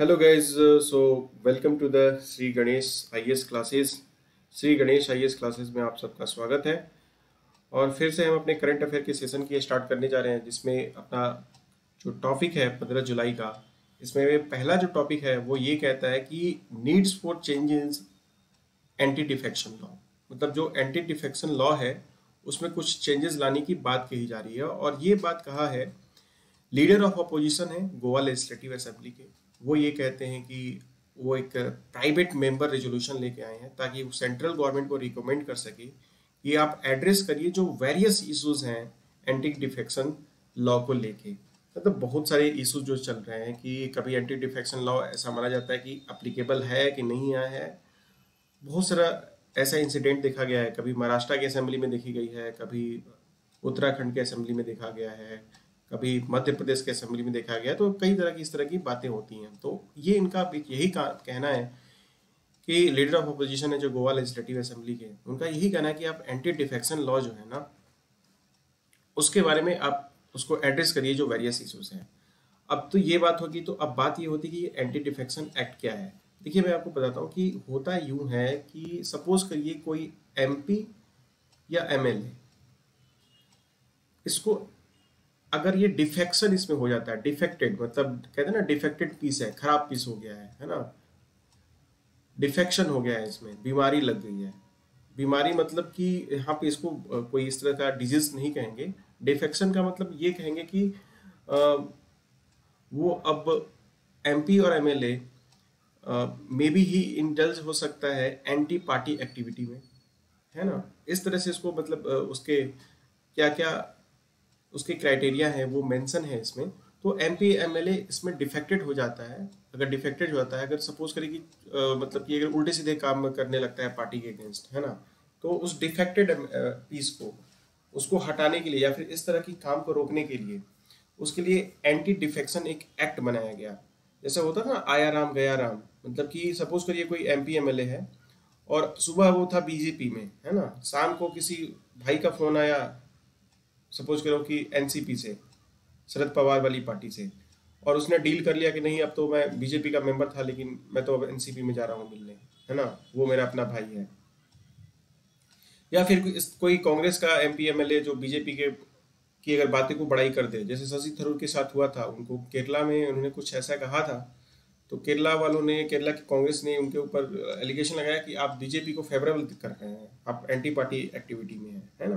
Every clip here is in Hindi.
Guys, uh, so welcome to the Shri Ganesh I classes Shri Ganesh I classes में आप सबका स्वागत है। और फिर से हम अपने करंट अफेयर के सेशन की स्टार्ट करने जा रहे हैं जिसमें अपना जो टॉपिक है पंद्रह जुलाई का इसमें पहला जो टॉपिक है वो ये कहता है कि needs for changes anti defection law मतलब जो एंटी डिफेक्शन लॉ है उसमें कुछ चेंजेस लाने की बात कही जा रही है। और ये बात कहा है लीडर ऑफ़ अपोजिशन है गोवा लेजिस्लेटिव असेंबली के। वो ये कहते हैं कि वो एक प्राइवेट मेंबर रेजोल्यूशन लेके आए हैं ताकि वो सेंट्रल गवर्नमेंट को रिकमेंड कर सके कि आप एड्रेस करिए जो वेरियस इश्यूज़ हैं एंटी डिफेक्शन लॉ को लेके। मतलब तो बहुत सारे इश्यूज़ जो चल रहे हैं कि कभी एंटी डिफेक्शन लॉ ऐसा माना जाता है कि अप्लीकेबल है कि नहीं आया है। बहुत सारा ऐसा इंसिडेंट देखा गया है, कभी महाराष्ट्र की असेंबली में देखी गई है, कभी उत्तराखंड के असेंबली में देखा गया है कभी मध्य प्रदेश के असेंबली में देखा गया तो कई तरह की इस तरह की बातें होती हैं। तो ये इनका यही कहना है कि लीडर ऑफ़ अपोजिशन है जो गोवा लेजिस्लेटिव असेंबली के, उनका यही कहना है कि आप एंटी डिफेक्शन लॉ जो है ना, उसके बारे में आप उसको एड्रेस करिए जो वेरियस इशूज हैं। अब तो ये बात होगी तो अब बात ये होती कि एंटी डिफेक्शन एक्ट क्या है? देखिए, मैं आपको बताता हूँ कि होता यूँ है कि सपोज़ करिए कोई एमपी या एमएलए इसको अगर ये डिफेक्शन इसमें हो जाता है, डिफेक्टेड मतलब कहते हैं ना, डिफेक्टेड पीस है, खराब पीस हो गया है है ना? डिफेक्शन हो गया है इसमें, बीमारी लग गई है। बीमारी मतलब कि यहाँ पे इसको कोई इस तरह का डिज़ीज़ नहीं कहेंगे। डिफेक्शन का मतलब ये कहेंगे कि वो अब एमपी और MLA may be he indulge हो सकता है एंटी पार्टी एक्टिविटी में, है ना? इस तरह से इसको मतलब उसके क्या क्या उसके क्राइटेरिया है, वो मेंशन है इसमें तो M P M L A इसमें डिफेक्टेड हो जाता है। अगर डिफेक्टेड हो जाता है, अगर सपोज़ करें कि मतलब कि अगर उल्टे सीधे काम करने लगता है पार्टी के अगेंस्ट है ना? तो उस डिफेक्टेड पीस को, उसको हटाने के लिए या फिर इस तरह की काम को रोकने के लिए, उसके लिए एंटी डिफेक्शन एक एक्ट बनाया गया। जैसे होता ना, आया राम, गया राम मतलब कि सपोज़ करिए कोई M P M L A है, और सुबह वो था बीजेपी में, है ना? शाम को किसी भाई का फ़ोन आया सपोज़ करो कि एनसीपी से, शरद पवार वाली पार्टी से, और उसने डील कर लिया कि नहीं, अब तो मैं बीजेपी का मेंबर था, लेकिन मैं तो अब एनसीपी में जा रहा हूँ मिलने, है ना? वो मेरा अपना भाई है। या फिर कोई कांग्रेस का एम पी जो बीजेपी के, की अगर बातें को बड़ाई कर दे, जैसे शशि थरूर के साथ हुआ था, उनको केरला में उन्होंने कुछ ऐसा कहा था तो केरला वालों ने, केरला की कांग्रेस ने उनके ऊपर एलिगेशन लगाया कि आप बीजेपी को फेवरेबल कर रहे हैं, आप एंटी पार्टी एक्टिविटी में है है ना?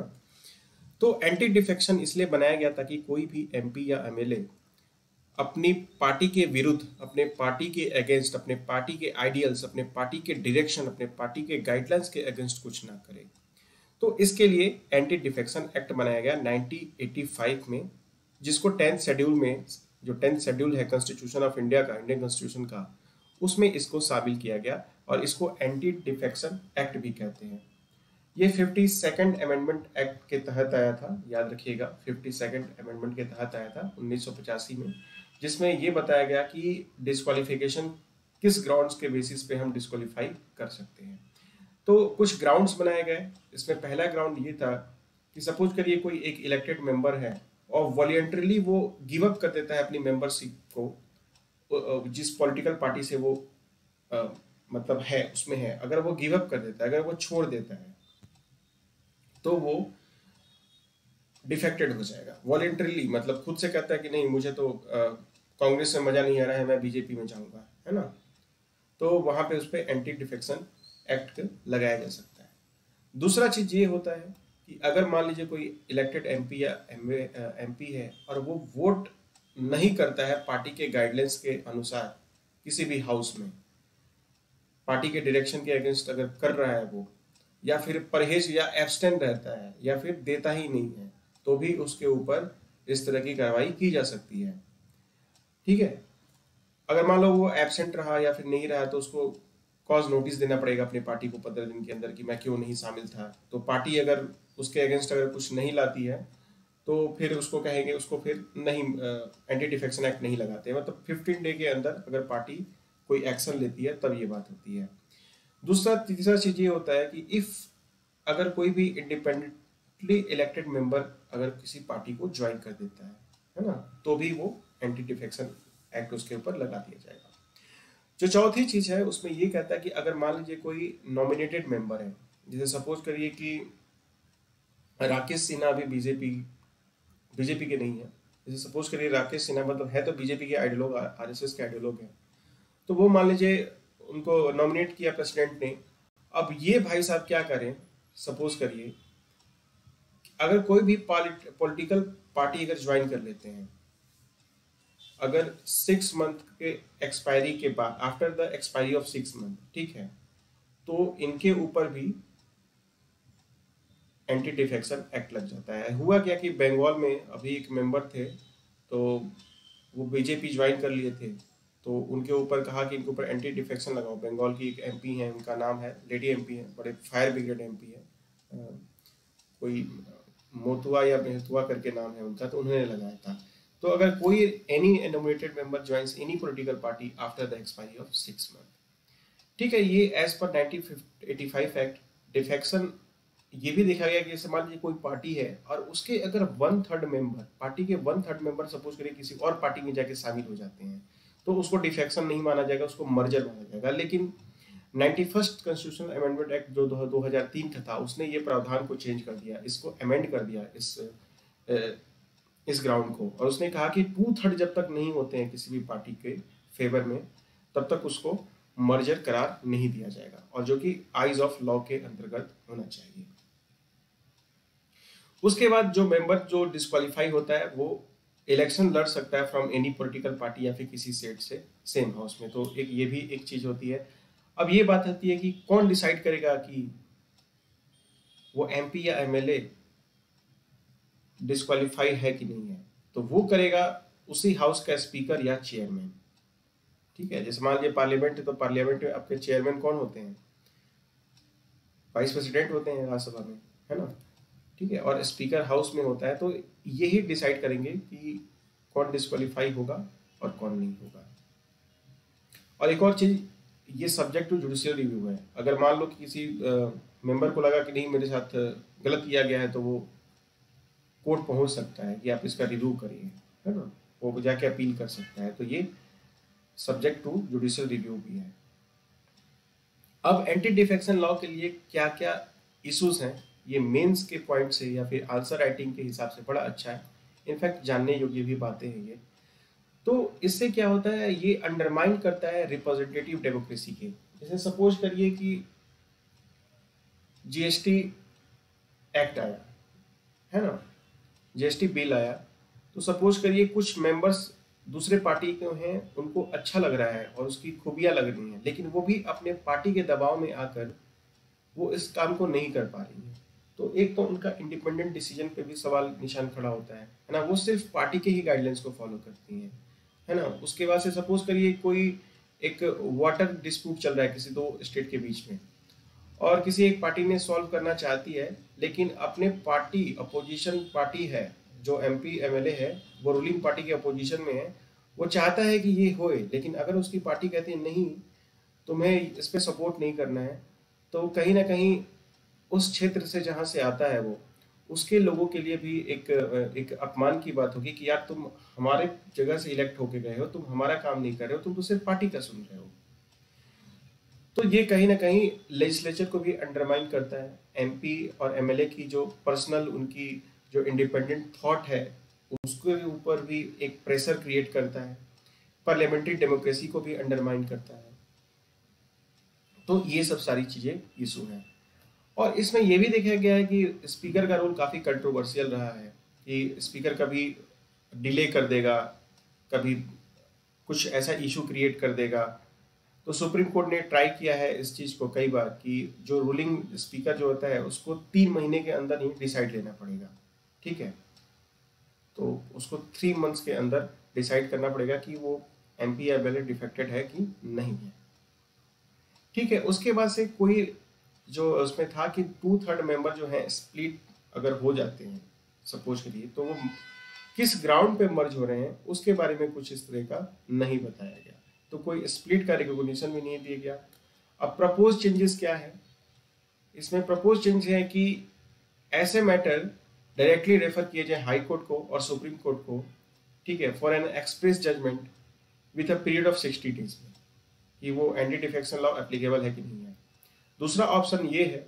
तो एंटी डिफेक्शन इसलिए बनाया गया ताकि कोई भी एमपी या एमएलए अपनी पार्टी के विरुद्ध, अपने पार्टी के अगेंस्ट अपने पार्टी के आइडियल्स अपने पार्टी के डायरेक्शन अपने पार्टी के गाइडलाइंस के अगेंस्ट कुछ ना करे। तो इसके लिए एंटी डिफेक्शन एक्ट बनाया गया 1985 में, जिसको टेंथ शेड्यूल में, जो टेंथ शेड्यूल है कॉन्स्टिट्यूशन ऑफ़ इंडिया का इंडियन कॉन्स्टिट्यूशन का, उसमें इसको शामिल किया गया और इसको एंटी डिफेक्शन एक्ट भी कहते हैं। ये फिफ्टी सेकेंड अमेंडमेंट एक्ट के तहत आया था याद रखिएगा फिफ्टी सेकेंड अमेंडमेंट के तहत आया था उन्नीस सौ पचासी में जिसमें ये बताया गया कि डिस्कालिफिकेशन किस ग्राउंड्स के बेसिस पे हम डिस्कालीफाई कर सकते हैं। तो कुछ ग्राउंड्स बनाए गए। इसमें पहला ग्राउंड ये था कि सपोज़ करिए कोई एक इलेक्टेड मेंबर है और वॉलेंटरली वो गिव अप कर देता है अपनी मेंबरशिप को जिस पॉलिटिकल पार्टी से वो आ, मतलब है उसमें है। अगर वो गिव अप कर देता है अगर वो छोड़ देता है तो वो डिफेक्टेड हो जाएगा। वॉलेंटरीली मतलब खुद से कहता है कि नहीं, मुझे तो कांग्रेस से मज़ा नहीं आ रहा है, मैं बीजेपी में जाऊँगा, है ना? तो वहाँ पे उस पर एंटी डिफेक्शन एक्ट लगाया जा सकता है। दूसरा चीज़ ये होता है कि अगर मान लीजिए कोई इलेक्टेड एमपी या एमपी है और वो वोट नहीं करता है पार्टी के गाइडलाइंस के अनुसार किसी भी हाउस में, पार्टी के डायरेक्शन के अगेंस्ट अगर कर रहा है वो या फिर परहेज या एबस्टेंट रहता है, या फिर देता ही नहीं है तो भी उसके ऊपर इस तरह की कार्रवाई की जा सकती है। ठीक है? अगर मान लो वो एबसेंट रहा या फिर नहीं रहा तो उसको कॉज नोटिस देना पड़ेगा अपनी पार्टी को पंद्रह दिन के अंदर कि मैं क्यों नहीं शामिल था। तो पार्टी अगर उसके अगेंस्ट अगर कुछ नहीं लाती है तो फिर उसको कहेंगे, उसको फिर नहीं एंटी डिफेक्शन एक्ट नहीं लगाते। मतलब फिफ्टीन डे के अंदर अगर पार्टी कोई एक्शन लेती है, तब ये बात होती है। दूसरा, तीसरा चीज़ ये होता है कि इफ़ अगर कोई भी इंडिपेंडेंटली इलेक्टेड मेंबर अगर किसी पार्टी को ज्वाइन कर देता है है ना तो भी वो एंटी डिफेक्शन एक्ट उसके ऊपर लगा दिया जाएगा। जो चौथी चीज़ है, उसमें ये कहता है कि अगर मान लीजिए कोई नॉमिनेटेड मेंबर है, जैसे सपोज़ करिए कि राकेश सिन्हा अभी बीजेपी बीजेपी के नहीं है। जैसे सपोज़ करिए राकेश सिन्हा मतलब है तो बीजेपी के आइडियोलॉग आरएसएस के आइडियोलॉग है। तो वो मान लीजिए उनको नॉमिनेट किया प्रेसिडेंट ने। अब ये भाई साहब क्या करें? सपोज़ करिए, अगर कोई भी पॉलिटिकल पार्टी अगर ज्वाइन कर लेते हैं, अगर सिक्स मंथ के एक्सपायरी के बाद after the expiry of six month ठीक है? तो इनके ऊपर भी एंटी डिफेक्शन एक्ट लग जाता है। हुआ क्या कि बंगाल में अभी एक मेंबर थे तो वो बीजेपी ज्वाइन कर लिए थे। तो उनके ऊपर कहा कि इनके ऊपर एंटी डिफेक्शन लगाओ। बंगाल की एक एमपी है, उनका नाम है लेडी एमपी है, बड़े फायर ब्रिगेड एमपी है। कोई मोतुआ या मेहतुआ करके नाम है उनका तो उन्होंने लगाया था। तो अगर कोई any nominated member joins any political party after the expiry of six month ठीक है, ये एज पर 1985 एक्ट डिफेक्शन ये भी देखा गया कि जैसे मान लीजिए कोई पार्टी है, और उसके अगर वन थर्ड मेंबर पार्टी के वन थर्ड मेंबर सपोज़ करिए किसी और पार्टी में जाके शामिल हो जाते हैं तो उसको डिफेक्शन नहीं माना जाएगा, उसको मर्जर माना जाएगा। लेकिन ninety first constitutional amendment act जो दो हज़ार तीन का था, उसने ये प्रावधान को चेंज कर दिया, इसको अमेंड कर दिया इस इस ग्राउंड को। और उसने कहा कि टू थर्ड जब तक नहीं होते हैं किसी भी पार्टी के फेवर में, तब तक उसको मर्जर करार नहीं दिया जाएगा, और जो कि आइज़ ऑफ़ लॉ के अंतर्गत होना चाहिए। उसके बाद जो मेंबर जो डिस्कालीफाई होता है, वो इलेक्शन लड़ सकता है फ्रॉम एनी पॉलिटिकल पार्टी या फिर किसी सेट से सेम हाउस में। तो एक ये भी एक चीज़ होती है। अब ये बात आती है कि कौन डिसाइड करेगा कि वो एमपी या एमएलए डिस्कालीफाइड है कि नहीं है? तो वो करेगा उसी हाउस का स्पीकर या चेयरमैन ठीक है? जैसे मान लीजिए पार्लियामेंट है तो पार्लियामेंट में आपके चेयरमैन कौन होते हैं? वाइस प्रेसिडेंट होते हैं राज्यसभा में, है ना? ठीक है? और स्पीकर हाउस में होता है तो यही डिसाइड करेंगे कि कौन डिस्कालीफाई होगा और कौन नहीं होगा। और एक और चीज़, ये सब्जेक्ट टू जुडिशियल रिव्यू है। अगर मान लो कि किसी मेंबर को लगा कि नहीं, मेरे साथ गलत किया गया है तो वो कोर्ट पहुँच सकता है कि आप इसका रिव्यू करिए, है ना? वो जाके अपील कर सकता है। तो ये सब्जेक्ट टू जुडिशियल रिव्यू भी है। अब एंटी डिफेक्शन लॉ के लिए क्या क्या इश्यूज़ हैं? ये मेंस के पॉइंट से या फिर आंसर राइटिंग के हिसाब से बड़ा अच्छा है। इनफैक्ट जानने योग्य भी बातें हैं ये। तो इससे क्या होता है, ये अंडरमाइन करता है रिप्रेजेंटेटिव डेमोक्रेसी के। जैसे सपोज़ करिए कि जीएसटी एक्ट आया, है ना? जीएसटी बिल आया। तो सपोज़ करिए कुछ मेंबर्स दूसरे पार्टी के हैं, उनको अच्छा लग रहा है और उसकी खूबियाँ लग रही हैं, लेकिन वो भी अपने पार्टी के दबाव में आकर वो इस काम को नहीं कर पा रही है। तो एक तो उनका इंडिपेंडेंट डिसीज़न पे भी सवाल निशान खड़ा होता है है ना? वो सिर्फ़ पार्टी के ही गाइडलाइंस को फॉलो करती हैं, है ना? उसके बाद से सपोज़ करिए कोई एक वाटर डिस्प्यूट चल रहा है किसी दो स्टेट के बीच में, और किसी एक पार्टी ने सॉल्व करना चाहती है, लेकिन अपने पार्टी अपोजिशन पार्टी है, जो एम पी है, वो रूलिंग पार्टी के अपोजिशन में है, वो चाहता है कि ये होए, लेकिन अगर उसकी पार्टी कहती है नहीं तुम्हें इस पर सपोर्ट नहीं करना है तो कहीं ना कहीं उस क्षेत्र से जहाँ से आता है वो, उसके लोगों के लिए भी एक एक अपमान की बात होगी कि यार तुम हमारे जगह से इलेक्ट होके गए हो, तुम हमारा काम नहीं कर रहे हो, तुम तो सिर्फ़ पार्टी का सुन रहे हो। तो ये कहीं ना कहीं लेजिस्लेचर को भी अंडरमाइन करता है। एमपी और एमएलए की जो पर्सनल उनकी जो इंडिपेंडेंट थॉट है, उसके ऊपर भी एक प्रेशर क्रिएट करता है। पार्लियामेंट्री डेमोक्रेसी को भी अंडरमाइन करता है। तो ये सब सारी चीज़ें इशू हैं। और इसमें यह भी देखा गया है कि स्पीकर का रोल काफ़ी कंट्रोवर्शियल रहा है कि स्पीकर कभी डिले कर देगा, कभी कुछ ऐसा इशू क्रिएट कर देगा। तो सुप्रीम कोर्ट ने ट्राई किया है इस चीज़ को कई बार कि जो रूलिंग स्पीकर जो होता है उसको तीन महीने के अंदर ही डिसाइड लेना पड़ेगा, ठीक है? तो उसको थ्री मंथ्स के अंदर डिसाइड करना पड़ेगा कि वो एम पी या बैलेट डिफेक्टेड है कि नहीं है, ठीक है? उसके बाद से कोई जो उसमें था कि टू थर्ड मेंबर जो है स्प्लिट अगर हो जाते हैं सपोज़ के लिए तो वो किस ग्राउंड पे मर्ज हो रहे हैं, उसके बारे में कुछ इस तरह का नहीं बताया गया। तो कोई स्प्लिट का रिकोगशन भी नहीं दिया गया। अब प्रपोज चेंजेस क्या है? इसमें प्रपोज चेंज है कि ऐसे मैटर डायरेक्टली रेफर किए जाए हाई कोर्ट को और सुप्रीम कोर्ट को, ठीक है for an express judgment with a period of sixty days में, कि वो एंटी डिफेक्शन लॉ एप्लीकेबल है कि नहीं है। दूसरा ऑप्शन ये है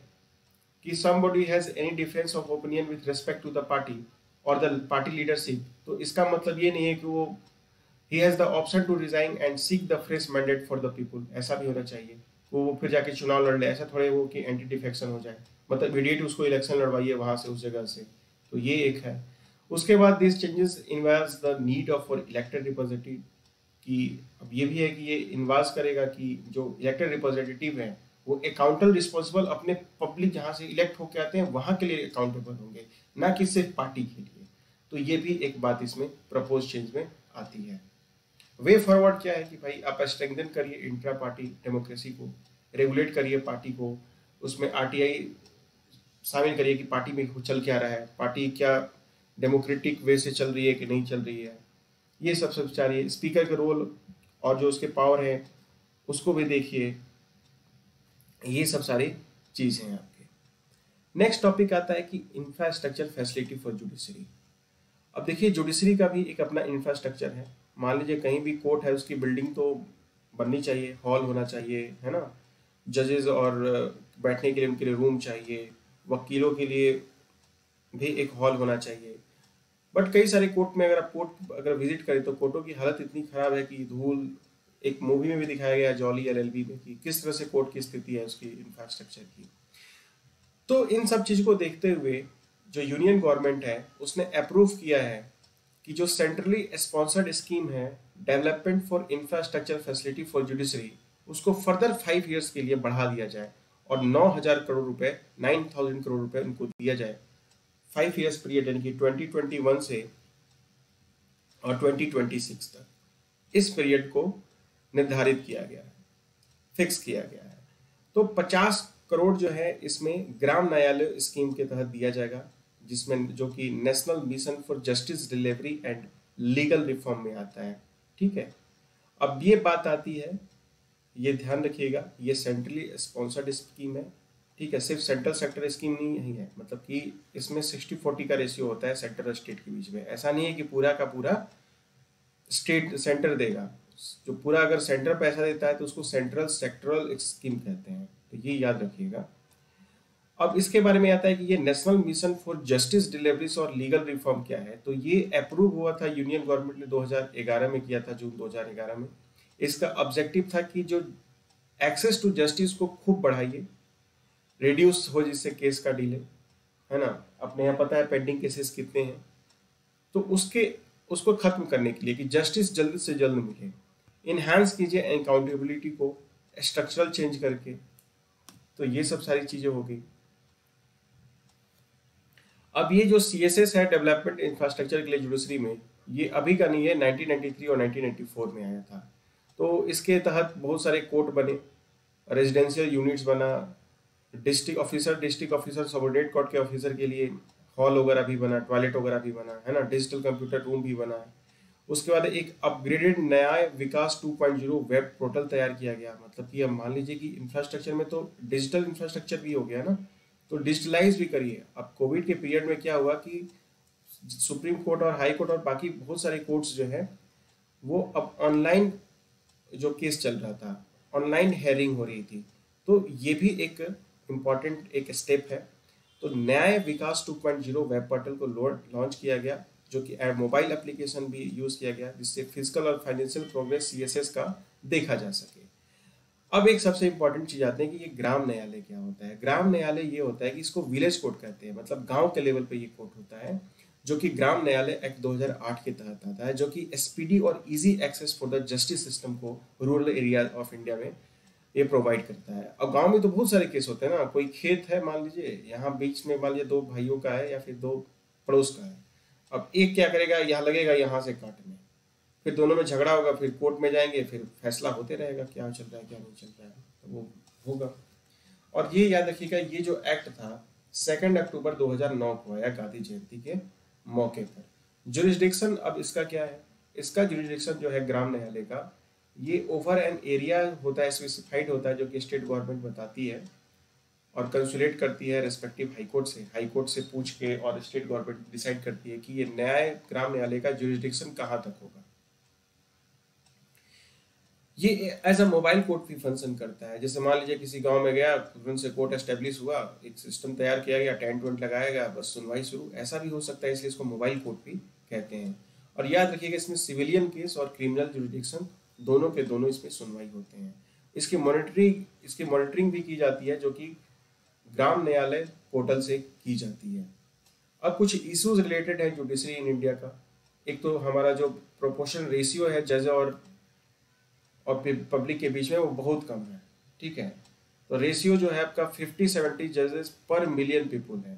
कि somebody has any difference of opinion with respect to the party और द पार्टी लीडरशिप तो इसका मतलब ये नहीं है कि वो ही has the option to resign and seek the fresh mandate for the people ऐसा भी होना चाहिए। वो वो फिर जाके चुनाव लड़ ले। ऐसा थोड़े वो कि एंटी डिफेक्शन हो जाए। मतलब इमीडिएट उसको इलेक्शन लड़वाइए वहाँ से, उस जगह से। तो ये एक है। उसके बाद this changes envisage the need of for elected representative कि अब ये भी है कि ये इन्वाइज करेगा कि जो इलेक्टेड रिप्रेजेंटेटिव हैं वो अकाउंटल रिस्पॉन्सिबल अपने पब्लिक जहाँ से इलेक्ट होकर आते हैं, वहाँ के लिए अकाउंटेबल होंगे, ना कि सिर्फ़ पार्टी के लिए। तो ये भी एक बात इसमें प्रपोज चेंज में आती है। वे फॉरवर्ड क्या है कि भाई आप स्ट्रेंथन करिए इंट्रा पार्टी डेमोक्रेसी को रेगुलेट करिए पार्टी को, उसमें आरटीआई शामिल करिए कि पार्टी में चल क्या रहा है पार्टी क्या डेमोक्रेटिक वे से चल रही है कि नहीं चल रही है। ये सब सब चाहिए स्पीकर का रोल और जो उसके पावर है, उसको भी देखिए। ये सब सारी चीज़ें हैं आपके। नेक्स्ट टॉपिक आता है कि इंफ्रास्ट्रक्चर फैसिलिटी फॉर जुडिशरी अब देखिए जुडिशरी का भी एक अपना इंफ्रास्ट्रक्चर है। मान लीजिए कहीं भी कोर्ट है, उसकी बिल्डिंग तो बननी चाहिए हॉल होना चाहिए, है ना? जजेस और बैठने के लिए उनके लिए रूम चाहिए, वकीलों के लिए भी एक हॉल होना चाहिए। बट कई सारे कोर्ट में अगर आप कोर्ट अगर विज़िट करें तो कोर्टों की हालत इतनी खराब है कि धूल एक मूवी में भी दिखाया गया जॉली एलएलबी में, कि किस तरह से कोर्ट की स्थिति है, उसकी इंफ्रास्ट्रक्चर की। तो इन सब चीज़ को देखते हुए जो यूनियन गवर्नमेंट है, उसने अप्रूव किया है कि जो सेंट्रली स्पॉन्सर्ड स्कीम है development for infrastructure facility for judiciary उसको फर्दर फाइव ईयर्स के लिए बढ़ा दिया जाए और नौ हज़ार करोड़ रुपए नाइन थाउज़ेंड करोड़ रुपए उनको दिया जाए। फाइव ईयर्स पीरियड यानी कि ट्वेंटी ट्वेंटी वन से और ट्वेंटी ट्वेंटी सिक्स तक। इस पीरियड को निर्धारित किया गया है फिक्स किया गया है। तो पचास करोड़ जो है इसमें ग्राम न्यायालय स्कीम के तहत दिया जाएगा, जिसमें जो कि national mission for justice delivery and legal reform में आता है, ठीक है? अब ये बात आती है, ये ध्यान रखिएगा, ये सेंट्रली स्पॉन्सर्ड स्कीम है, ठीक है? सिर्फ़ सेंट्रल सेक्टर स्कीम नहीं है मतलब कि इसमें सिक्सटी फोर्टी का रेशियो होता है सेंटर और स्टेट के बीच में। ऐसा नहीं है कि पूरा का पूरा स्टेट सेंटर देगा। जो पूरा अगर सेंटर पैसा देता है तो उसको सेंट्रल सेक्टरल स्कीम कहते हैं। तो ये याद रखिएगा। अब इसके बारे में आता है कि ये national mission for justice deliveries और लीगल रिफॉर्म क्या है? तो ये अप्रूव हुआ था यूनियन गवर्नमेंट ने 2011 में किया था, जून 2011 में। इसका ऑब्जेक्टिव था कि जो एक्सेस टू जस्टिस को खूब बढ़ाइए रिड्यूस हो जिससे केस का डिले है ना? अपने यहाँ पता है पेंडिंग केसेस कितने हैं। तो उसके, उसको खत्म करने के लिए कि जस्टिस जल्द से जल्द मिले। इनहेंस कीजिए अकाउंटेबिलिटी को स्ट्रक्चरल चेंज करके। तो ये सब सारी चीज़ें हो गई। अब ये जो सी एस एस है डेवलपमेंट इंफ्रास्ट्रक्चर के लिए जुडिशरी में, ये अभी का नहीं है 1993 और 1994 में आया था। तो इसके तहत बहुत सारे कोर्ट बने रेजिडेंशियल यूनिट्स बना district officer district officer subordinate court के ऑफिसर के लिए हॉल वगैरह भी बना टॉयलेट वगैरह भी बना, है ना? डिजिटल कंप्यूटर रूम भी बना। है उसके बाद एक अपग्रेडेड नया विकास 2.0 वेब पोर्टल तैयार किया गया। मतलब कि अब मान लीजिए कि इंफ्रास्ट्रक्चर में तो डिजिटल इंफ्रास्ट्रक्चर भी हो गया ना तो डिजिटलाइज भी करिए। अब कोविड के पीरियड में क्या हुआ कि सुप्रीम कोर्ट और हाई कोर्ट और बाकी बहुत सारे कोर्ट्स जो है, वो अब ऑनलाइन जो केस चल रहा था ऑनलाइन हेयरिंग हो रही थी। तो ये भी एक इंपॉर्टेंट एक स्टेप है। तो न्याय विकास 2.0 वेब पोर्टल को लॉन्च किया गया। जो कि मोबाइल एप्लीकेशन भी यूज़ किया गया, जिससे फ़िज़िकल और फाइनेंशियल प्रोग्रेस सीएसएस का देखा जा सके। अब एक सबसे इंपॉर्टेंट चीज़ आती है कि ये ग्राम न्यायालय क्या होता है? ग्राम न्यायालय ये होता है कि इसको विलेज कोर्ट कहते हैं। मतलब गाँव के लेवल पे ये कोर्ट होता है, जो कि ग्राम न्यायालय एक्ट 2008 के तहत आता है, जो कि एसपीडी और easy access for the justice system को रूरल एरिया ऑफ़ इंडिया में ये प्रोवाइड करता है। अब गाँव में तो बहुत सारे केस होते हैं ना। कोई खेत है, मान लीजिए, यहाँ बीच में मान लीजिए दो भाइयों का है या फिर दो पड़ोस का है। अब एक क्या करेगा? यहाँ लगेगा, यहाँ से काटने फिर दोनों में झगड़ा होगा, फिर कोर्ट में जाएँगे, फिर फैसला होते रहेगा, क्या चल रहा है, क्या नहीं चल रहा है तो वो होगा। और ये याद रखिएगा, ये जो एक्ट था सेकेंड अक्टूबर 2009 को आया गांधी जयंती के मौके पर। जुरिस्डिक्शन अब इसका क्या है? इसका जुरिस्डिक्शन जो है ग्राम न्यायालय का। ये ओवर एन एरिया होता है स्पेसिफाइड होता है, जो कि स्टेट गवर्नमेंट बताती है। और कंसुलेट करती है रेस्पेक्टिव हाईकोर्ट से हाईकोर्ट से पूछ के और स्टेट गवर्नमेंट डिसाइड करती है कि ये न्याय, ग्राम न्यायालय का जुरिस्डिक्शन कहाँ तक होगा। ये एज अ मोबाइल कोर्ट भी फ़ंक्शन करता है। जैसे मान लीजिए किसी गाँव में गया तुरंत से कोर्ट एस्टेब्लिश हुआ, एक सिस्टम तैयार किया गया टेंट वेंट लगाया गया, बस सुनवाई शुरू। ऐसा भी हो सकता है, इसलिए इसको मोबाइल कोर्ट भी कहते हैं। और याद रखिएगा, इसमें सिविलियन केस और क्रिमिनल जुडिक्शन दोनों के दोनों इसमें सुनवाई होते हैं। इसकी मॉनिटरिंग इसकी मॉनिटरिंग भी की जाती है, जो कि ग्राम न्यायालय पोर्टल से की जाती है। अब कुछ इश्यूज़ रिलेटेड है जुडिशरी इन इंडिया का। एक तो हमारा जो प्रोपोर्शन रेशियो है जज और और पब्लिक के बीच में वो बहुत कम है, ठीक है? तो रेशियो जो है आपका फिफ्टी सेवेंटी जजेस पर मिलियन पीपुल है।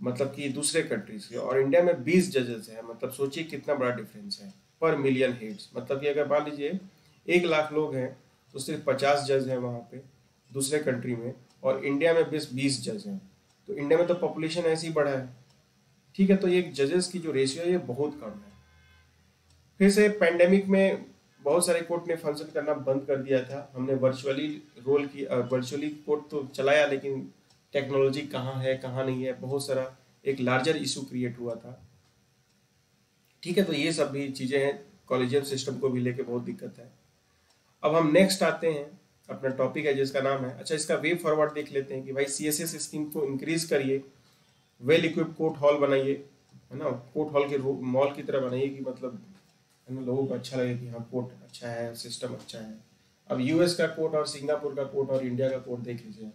मतलब कि दूसरे कंट्रीज़ के। और इंडिया में बीस जजेस हैं मतलब सोचिए कितना बड़ा डिफरेंस है पर मिलियन हेड्स मतलब कि अगर मान लीजिए एक लाख लोग हैं तो सिर्फ़ पचास जज हैं वहाँ पे, दूसरे कंट्री में। और इंडिया में बीस बीस जज हैं। तो इंडिया में तो पॉपुलेशन ऐसी बढ़ा है। ठीक है तो ये जजेस की जो रेशियो है, ये बहुत कम है। फिर से पेंडेमिक में बहुत सारे कोर्ट ने फ़ंक्शन करना बंद कर दिया था। हमने वर्चुअली रोल की वर्चुअली कोर्ट तो चलाया, लेकिन टेक्नोलॉजी कहाँ है, कहाँ नहीं है, बहुत सारा एक लार्जर इशू क्रिएट हुआ था। ठीक है तो ये सब भी चीज़ें हैं। कॉलेजियम सिस्टम को भी लेके बहुत दिक्कत है। अब हम नेक्स्ट आते हैं। अपना टॉपिक है जिसका नाम है। अच्छा इसका वे फॉरवर्ड देख लेते हैं कि भाई सी एस एस स्कीम को इंक्रीज करिए वेल इक्विप कोर्ट हॉल बनाइए, है ना? कोर्ट हॉल के मॉल की तरह बनाइए कि मतलब है ना, लोगों को अच्छा लगे कि हाँ कोर्ट अच्छा है सिस्टम अच्छा है। अब यूएस का कोर्ट और सिंगापुर का कोर्ट और इंडिया का कोर्ट देख लीजिए।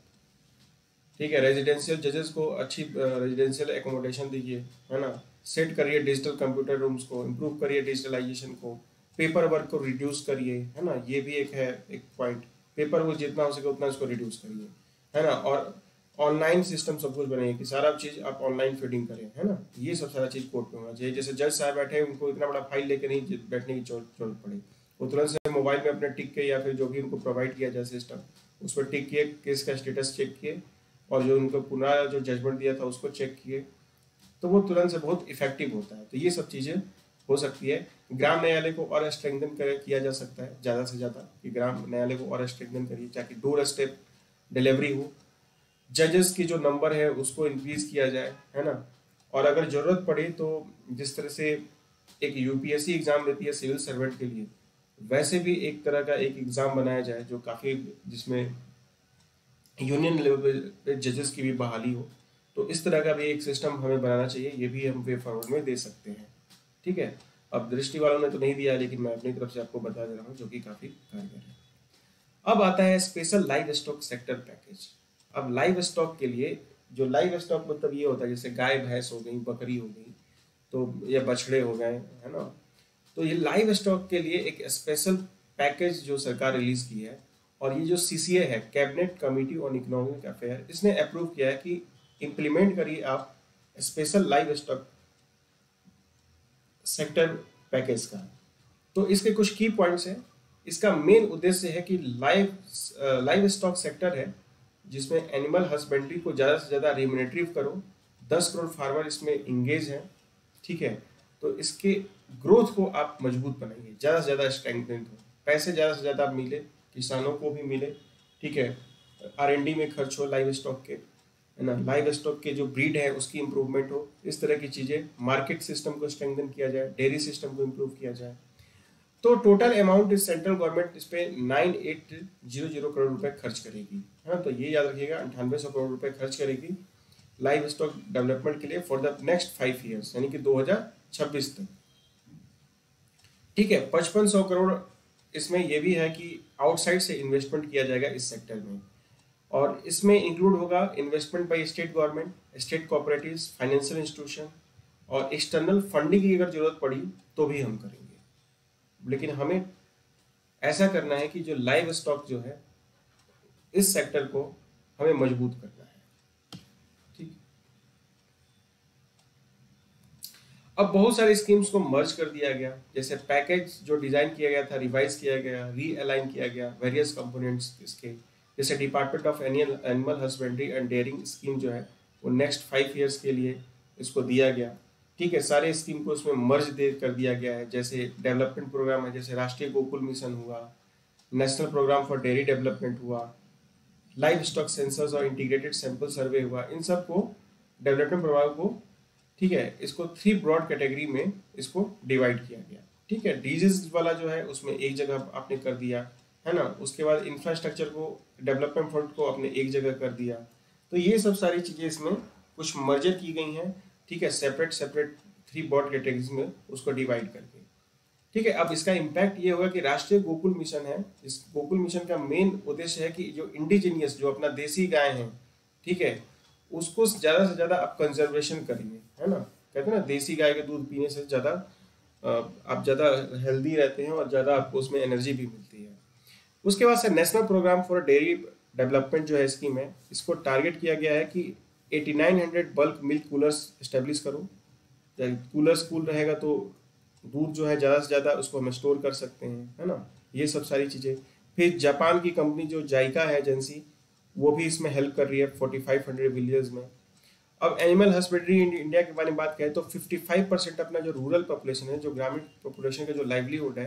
ठीक है रेजिडेंशियल जजेस को अच्छी रेजिडेंशियल एकोमोडेशन दीजिए, है ना? सेट करिए डिजिटल कंप्यूटर रूम्स को इम्प्रूव करिए डिजिटलाइजेशन को पेपर वर्क को रिड्यूस करिए, है ना? ये भी एक है, एक पॉइंट पेपर वर्क जितना हो सके उतना इसको रिड्यूस करिए है ना? और ऑनलाइन सिस्टम सब कुछ बने कि सारा चीज़ आप ऑनलाइन फीडिंग करें, है ना? ये सब सारा चीज़ कोर्ट में होना चाहिए। जैसे जज साहब बैठे हैं, उनको इतना बड़ा फ़ाइल लेके नहीं बैठने की ज़रूरत पड़े। वो तुरंत से मोबाइल में अपने टिक के या फिर जो भी उनको प्रोवाइड किया जाए सिस्टम उस पर टिक किए केस का स्टेटस चेक किए, और जो उनको पुनः जो जजमेंट दिया था उसको चेक किए। तो वो तुरंत से बहुत इफ़ेक्टिव होता है। तो ये सब चीज़ें हो सकती है। ग्राम न्यायालय को और स्ट्रेंथन किया जा सकता है, ज़्यादा से ज़्यादा कि ग्राम न्यायालय को और स्ट्रेंथन करिए, ताकि डोर स्टेप डिलीवरी हो। जजेस की जो नंबर है, उसको इंक्रीज किया जाए, है ना? और अगर ज़रूरत पड़े तो जिस तरह से एक यूपीएससी एग्ज़ाम रहती है सिविल सर्वेंट के लिए, वैसे भी एक तरह का एक एग्ज़ाम बनाया जाए, जो काफ़ी जिसमें यूनियन लेवल पे जजेस की भी बहाली हो। तो इस तरह का भी एक सिस्टम हमें बनाना चाहिए, ये भी हम वे फॉरवर्ड में दे सकते हैं। ठीक है? अब दृष्टि वालों ने तो नहीं दिया, लेकिन मैं अपनी तरफ़ से आपको बता दे रहा हूँ, जो कि काफ़ी कारगर है। अब आता है special live stock sector package अब लाइव स्टॉक के लिए, जो लाइव स्टॉक मतलब ये होता है, जैसे गाय, भैंस हो गई, बकरी हो गई तो या बछड़े हो गए, है ना? तो ये लाइव स्टॉक के लिए एक स्पेशल पैकेज जो सरकार रिलीज़ की है, और ये जो सीसीए है cabinet committee on economic affair इसने अप्रूव किया है कि इम्प्लीमेंट करिए आप special live stock sector package का। तो इसके कुछ की पॉइंट्स हैं। इसका मेन उद्देश्य है कि लाइव लाइव स्टॉक सेक्टर है, जिसमें एनिमल हस्बेंड्री को ज़्यादा से ज़्यादा रिमिनेटिव करो। दस करोड़ फार्मर इसमें इंगेज हैं, ठीक है? तो इसके ग्रोथ को आप मज़बूत बनाइए, ज़्यादा से ज़्यादा स्ट्रेंथन हो पैसे ज़्यादा से ज़्यादा मिले, किसानों को भी मिले, ठीक है? आर एन डी में खर्च हो लाइव स्टॉक के। है ना? लाइव स्टॉक के जो ब्रीड है, उसकी इम्प्रूवमेंट हो, इस तरह की चीज़ें मार्केट सिस्टम को स्ट्रेंथन किया जाए डेयरी सिस्टम को इम्प्रूव किया जाए। तो टोटल अमाउंट इस सेंट्रल गवर्नमेंट इस पे nine eight zero zero crore रुपए खर्च करेगी। है ना तो ये याद रखिएगा, अंठानवे सौ करोड़ रुपए खर्च करेगी लाइव स्टॉक डेवलपमेंट के लिए for the next five years यानी कि 2026 तक। ठीक है, पचपन सौ करोड़ इसमें यह भी है कि आउटसाइड से इन्वेस्टमेंट किया जाएगा इस सेक्टर में। और इसमें इंक्लूड होगा investment by state government state cooperative financial institution और एक्सटर्नल फंडिंग की अगर ज़रूरत पड़ी तो भी हम करेंगे। लेकिन हमें ऐसा करना है कि जो लाइव स्टॉक जो है, इस सेक्टर को हमें मज़बूत करना है। ठीक? अब बहुत सारी स्कीम्स को मर्ज कर दिया गया, जैसे पैकेज जो डिज़ाइन किया गया था रिवाइज किया गया रीअलाइन किया गया वेरियस कंपोनेंट्स इसके। जैसे department of animal animal husbandry and dairying scheme जो है, वो नेक्स्ट फाइव ईयर्स के लिए इसको दिया गया। ठीक है, सारे स्कीम को उसमें मर्ज दे, कर दिया गया है। जैसे डेवलपमेंट प्रोग्राम है, जैसे राष्ट्रीय गोकुल मिशन हुआ national program for dairy development हुआ लाइफ स्टॉक सेंसर्स और इंटीग्रेटेड सैंपल सर्वे हुआ। इन सबको डेवलपमेंट प्रोग्राम को, ठीक है, इसको थ्री ब्रॉड कैटेगरी में इसको डिवाइड किया गया। ठीक है डिज़ीज़ वाला जो है, उसमें एक जगह आपने कर दिया। है ना? उसके बाद इंफ्रास्ट्रक्चर को डेवलपमेंट फंड को अपने एक जगह कर दिया। तो ये सब सारी चीज़ें इसमें कुछ मर्जर की गई हैं, ठीक है? Separate separate three broad categories में उसको डिवाइड करके। ठीक है, अब इसका इम्पैक्ट ये होगा कि राष्ट्रीय गोकुल मिशन है। इस गोकुल मिशन का मेन उद्देश्य है कि जो इंडिजीनियस जो अपना देसी गाय है, ठीक है? उसको ज़्यादा से ज़्यादा आप कंजर्वेशन करिए, है ना? कहते हैं ना, देसी गाय के दूध पीने से ज़्यादा आप ज़्यादा हेल्दी रहते हैं और ज़्यादा आपको उसमें एनर्जी भी मिलती है। उसके बाद से national program for dairy development जो है स्कीम है, इसको टारगेट किया गया है कि 8900 बल्क मिल्क कूलर्स इस्टेब्लिश करो। कूलर्स कूल रहेगा तो दूध जो है ज़्यादा से ज़्यादा उसको हम स्टोर कर सकते हैं, है ना? ये सब सारी चीज़ें। फिर जापान की कंपनी जो जाइका है, एजेंसी, वो भी इसमें हेल्प कर रही है फोर्टी फाइव हंड्रेड विलेज में। अब एनिमल हस्बेंड्री इंडिया के बारे में बात करें तो 55 परसेंट अपना जो रूरल पॉपुलेशन है, जो ग्रामीण पॉपुलेशन का जो लाइवलीहुड है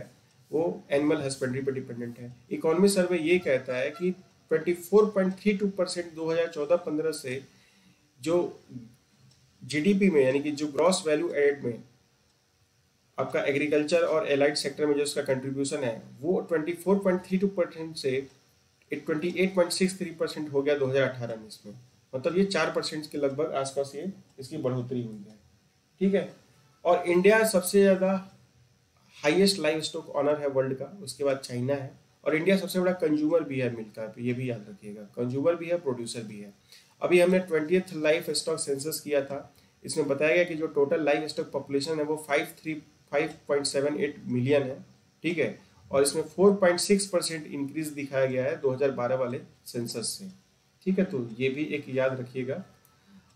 वो एनिमल हस्बेंड्री पर डिपेंडेंट है। इकोनॉमी सर्वे ये कहता है कि 24.32 परसेंट दो हज़ार से जो जीडीपी में, यानी कि जो ग्रॉस वैल्यू एडेड में आपका एग्रीकल्चर और एलाइड सेक्टर में जो उसका कंट्रीब्यूशन है, वो 24.32 परसेंट से 28.63 परसेंट हो गया 2018 में इसमें। मतलब ये चार परसेंट के लगभग आसपास ये इसकी बढ़ोतरी हुई है। ठीक है? और इंडिया सबसे ज़्यादा हाईएस्ट लाइव स्टॉक ऑनर है वर्ल्ड का, उसके बाद चाइना है और इंडिया सबसे बड़ा कंज्यूमर भी है मिल्क का ये भी याद रखिएगा। कंज्यूमर भी है प्रोड्यूसर भी है। अभी हमने ट्वेंटी लाइफ स्टॉक सेंसस किया था। इसमें बताया गया कि जो टोटल लाइफ स्टॉक पॉपुलेशन है वो five three five point seven eight million है, ठीक है? और इसमें four point six percent increase दिखाया गया है दो हज़ार बारह वाले सेंसस से, ठीक है? तो ये भी एक याद रखिएगा।